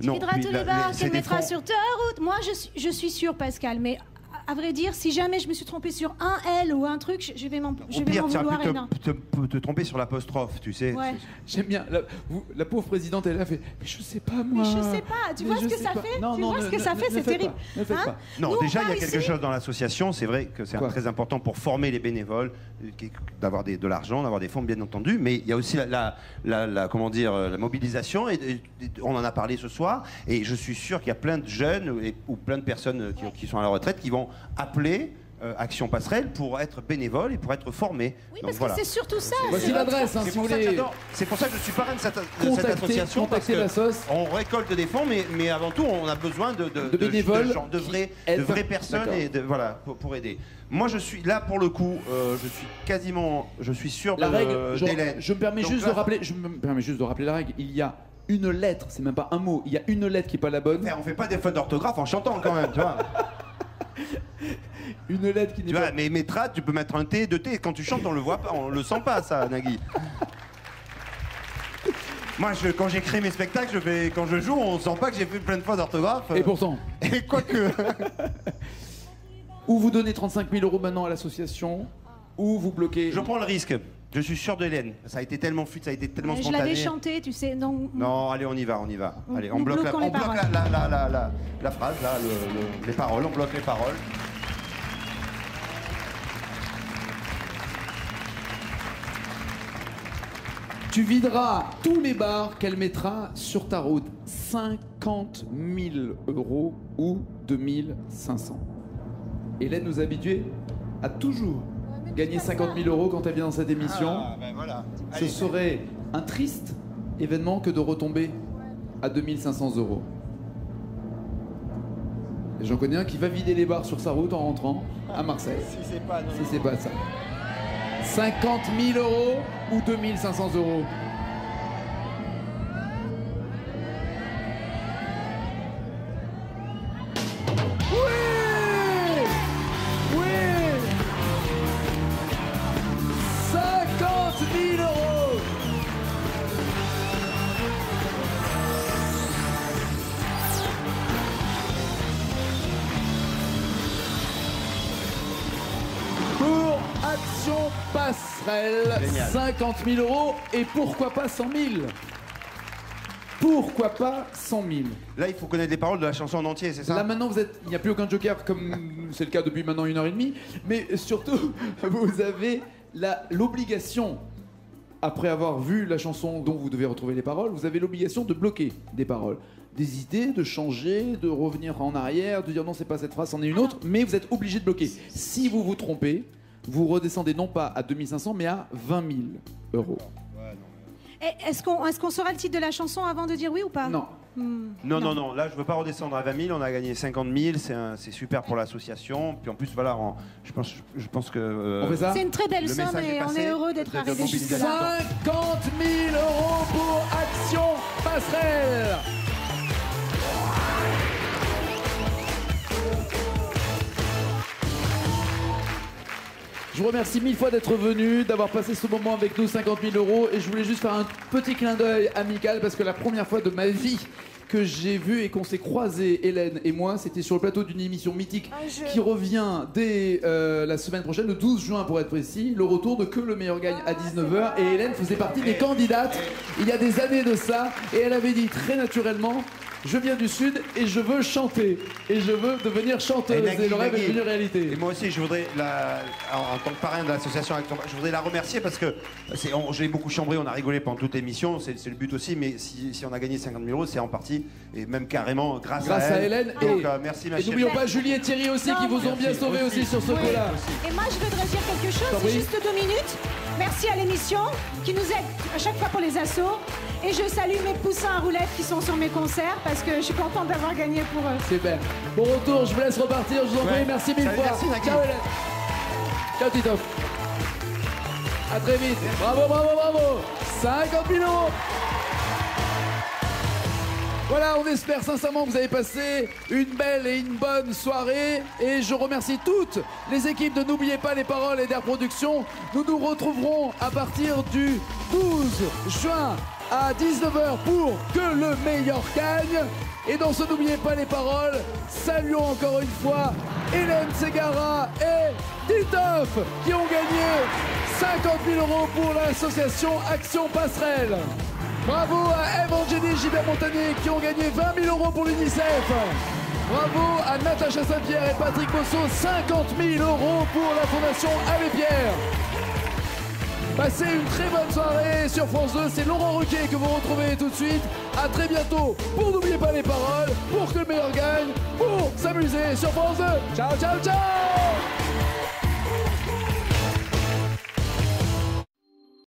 Non, tous les bars qu'elle mettra sur ta route. Moi, je suis, je suis sûre, Pascal, mais à, vrai dire, si jamais je me suis trompée sur un L ou un truc, je, vais m'en je Au vais pire, m'en vouloir te, te- te tromper sur l'apostrophe, tu sais. Ouais. J'aime bien la, vous- la pauvre présidente elle a fait mais je sais pas moi. Mais je sais pas, tu Mais vois ce que ça pas. fait Non, Tu non, vois ne- ce que ne- ça fait C'est terrible. pas, ne faites Hein pas. Non, Nous, déjà, il y a quelque ici- chose dans l'association. C'est vrai que c'est très important pour former les bénévoles, euh, d'avoir de l'argent, d'avoir des fonds, bien entendu. Mais il y a aussi la, la- la- la- comment dire, euh, la mobilisation. Et, et- on en a parlé ce soir. Et je suis sûr qu'il y a plein de jeunes et- ou plein de personnes qui sont à la retraite qui vont appeler euh, Action Passerelle pour être bénévoles et pour être formés. Oui, Donc, parce voilà. que c'est surtout ça. Voici c'est- l'adresse hein, C'est si vous pour, ça que voulez. c'est pour ça que je suis parrain de cette, de cette Contactez, association. parce que la sauce. On récolte des fonds, mais, mais avant tout, on a besoin de, de, De bénévoles de, gens- de vraies, aident. de vraies personnes D'accord. et de, voilà, pour, pour aider. Moi, je suis là pour le coup, euh, je suis quasiment, je suis sûr La de, règle, je, d'Hélène. je me permets Donc juste là, de rappeler, je me permets juste de rappeler la règle. Il y a une lettre, c'est même pas un mot. Il y a une lettre qui est pas la bonne, On fait pas des fautes d'orthographe en chantant quand même, tu vois. une lettre qui n'est tu pas. vois, mais métrade, tu peux mettre un T, deux T. Quand tu chantes, on le voit pas, on le sent pas, ça, Nagui. Moi, je, quand j'écris mes spectacles, je fais, quand je joue, on sent pas que j'ai fait plein de fois d'orthographe. Et pourtant, Et quoique. ou vous donnez 35 000 euros maintenant à l'association, ou vous bloquez. Je prends le risque. Je suis sûr d'Hélène. Ça a été tellement fluide, ça a été tellement Je spontané. l'avais chanté, tu sais. Donc, Non, allez, on y va, on y va. On- Allez, on bloque, la, on bloque paroles. la, la, la, la, la- la phrase, là, le- le- les paroles, on bloque les paroles. Tu videras tous les bars qu'elle mettra sur ta route. 50 000 euros ou 2500. Hélène nous a habitués à toujours gagner 50 000 euros quand elle vient dans cette émission. Ah, ben voilà. Ce serait un triste événement que de retomber à 2500 euros. Et J'en connais un qui va vider les bars sur sa route en rentrant à Marseille. Si c'est pas, non, Si non. c'est pas ça. 50 000 euros ou 2500 euros 150 000 euros et pourquoi pas 100 000 pourquoi pas 100 000 Là, il faut connaître les paroles de la chanson en entier, c'est ça? Là, maintenant, vous êtes... il n'y a plus aucun joker, comme c'est le cas depuis maintenant une heure et demie. Mais surtout, vous avez l'obligation, après avoir vu la chanson dont vous devez retrouver les paroles, vous avez l'obligation de bloquer des paroles. Des idées, de changer, de revenir en arrière, de dire non, c'est pas cette phrase, c'en est une ah. autre, mais vous êtes obligé de bloquer. Si vous vous trompez, vous redescendez non pas à 2500, mais à 20 000 euros. Et Est-ce qu'on est qu'on saura le titre de la chanson avant de dire oui ou pas? Non. Hmm. Non, non, non, là je veux pas redescendre à 20 000, on a gagné 50 000, c'est un- c'est super pour l'association. Puis en plus, voilà, on- je, pense, je pense que. euh, On fait ça? C'est une très belle Le somme message est et on passé. est heureux d'être Vous êtes arrivé mobilisés. jusque-là. 50 000 euros pour Action Passerelle Je vous remercie mille fois d'être venu, d'avoir passé ce moment avec nous, 50 000 euros. Et je voulais juste faire un petit clin d'œil amical parce que la première fois de ma vie que j'ai vu et qu'on s'est croisés, Hélène et moi, c'était sur le plateau d'une émission mythique qui revient dès euh, la semaine prochaine, le 12 juin pour être précis, le retour de Que le meilleur gagne à 19h. Et Hélène faisait partie des candidates il y a des années de ça. Et elle avait dit très naturellement Je viens du Sud et je veux chanter. Et je veux devenir chanteuse. Et Nagui, Et le rêve est devenu réalité. Et moi aussi, je voudrais, la, en, en tant que parrain de l'association Action, je voudrais la remercier parce que c'est- on- j'ai beaucoup chambré, on a rigolé pendant toute l'émission, c'est le but aussi, mais si, si on a gagné 50 000 euros, c'est en partie et même carrément grâce, Grâce à Hélène. Donc, et euh, merci ma et n'oublions pas Julie et Thierry aussi Non, qui vous ont bien sauvé aussi, sur ce Oui. coup-là. Et moi, je voudrais dire quelque chose, juste deux minutes. Merci à l'émission qui nous aide à chaque fois pour les assos. Et je salue mes poussins à roulettes qui sont sur mes concerts parce que je suis contente d'avoir gagné pour eux. Super. Bon retour, je vous laisse repartir, je vous en prie. Ouais. Merci mille Salut, fois. merci. Ciao Hélène. Ciao Titoff. À très vite. Bravo, bravo, bravo. 50 000 euros. Voilà, on espère sincèrement que vous avez passé une belle et une bonne soirée. Et je remercie toutes les équipes de N'oubliez pas les paroles et d'Air Production. Nous nous retrouverons à partir du 12 juin à 19h pour que le meilleur gagne. Et dans ce N'oubliez pas les paroles, saluons encore une fois Hélène Segara et Titoff qui ont gagné 50 000 euros pour l'association Action Passerelle. Bravo à Eve Angélie Gilbert Montagnier qui ont gagné 20 000 euros pour l'UNICEF. Bravo à Natacha Saint-Pierre et Patrick Bosso, 50 000 euros pour la Fondation Abbé Pierre. Passez une très bonne soirée sur France 2. C'est Laurent Ruquier que vous retrouvez tout de suite. À très bientôt pour N'oubliez pas les paroles, pour que le meilleur gagne, pour s'amuser sur France 2. Ciao, ciao, ciao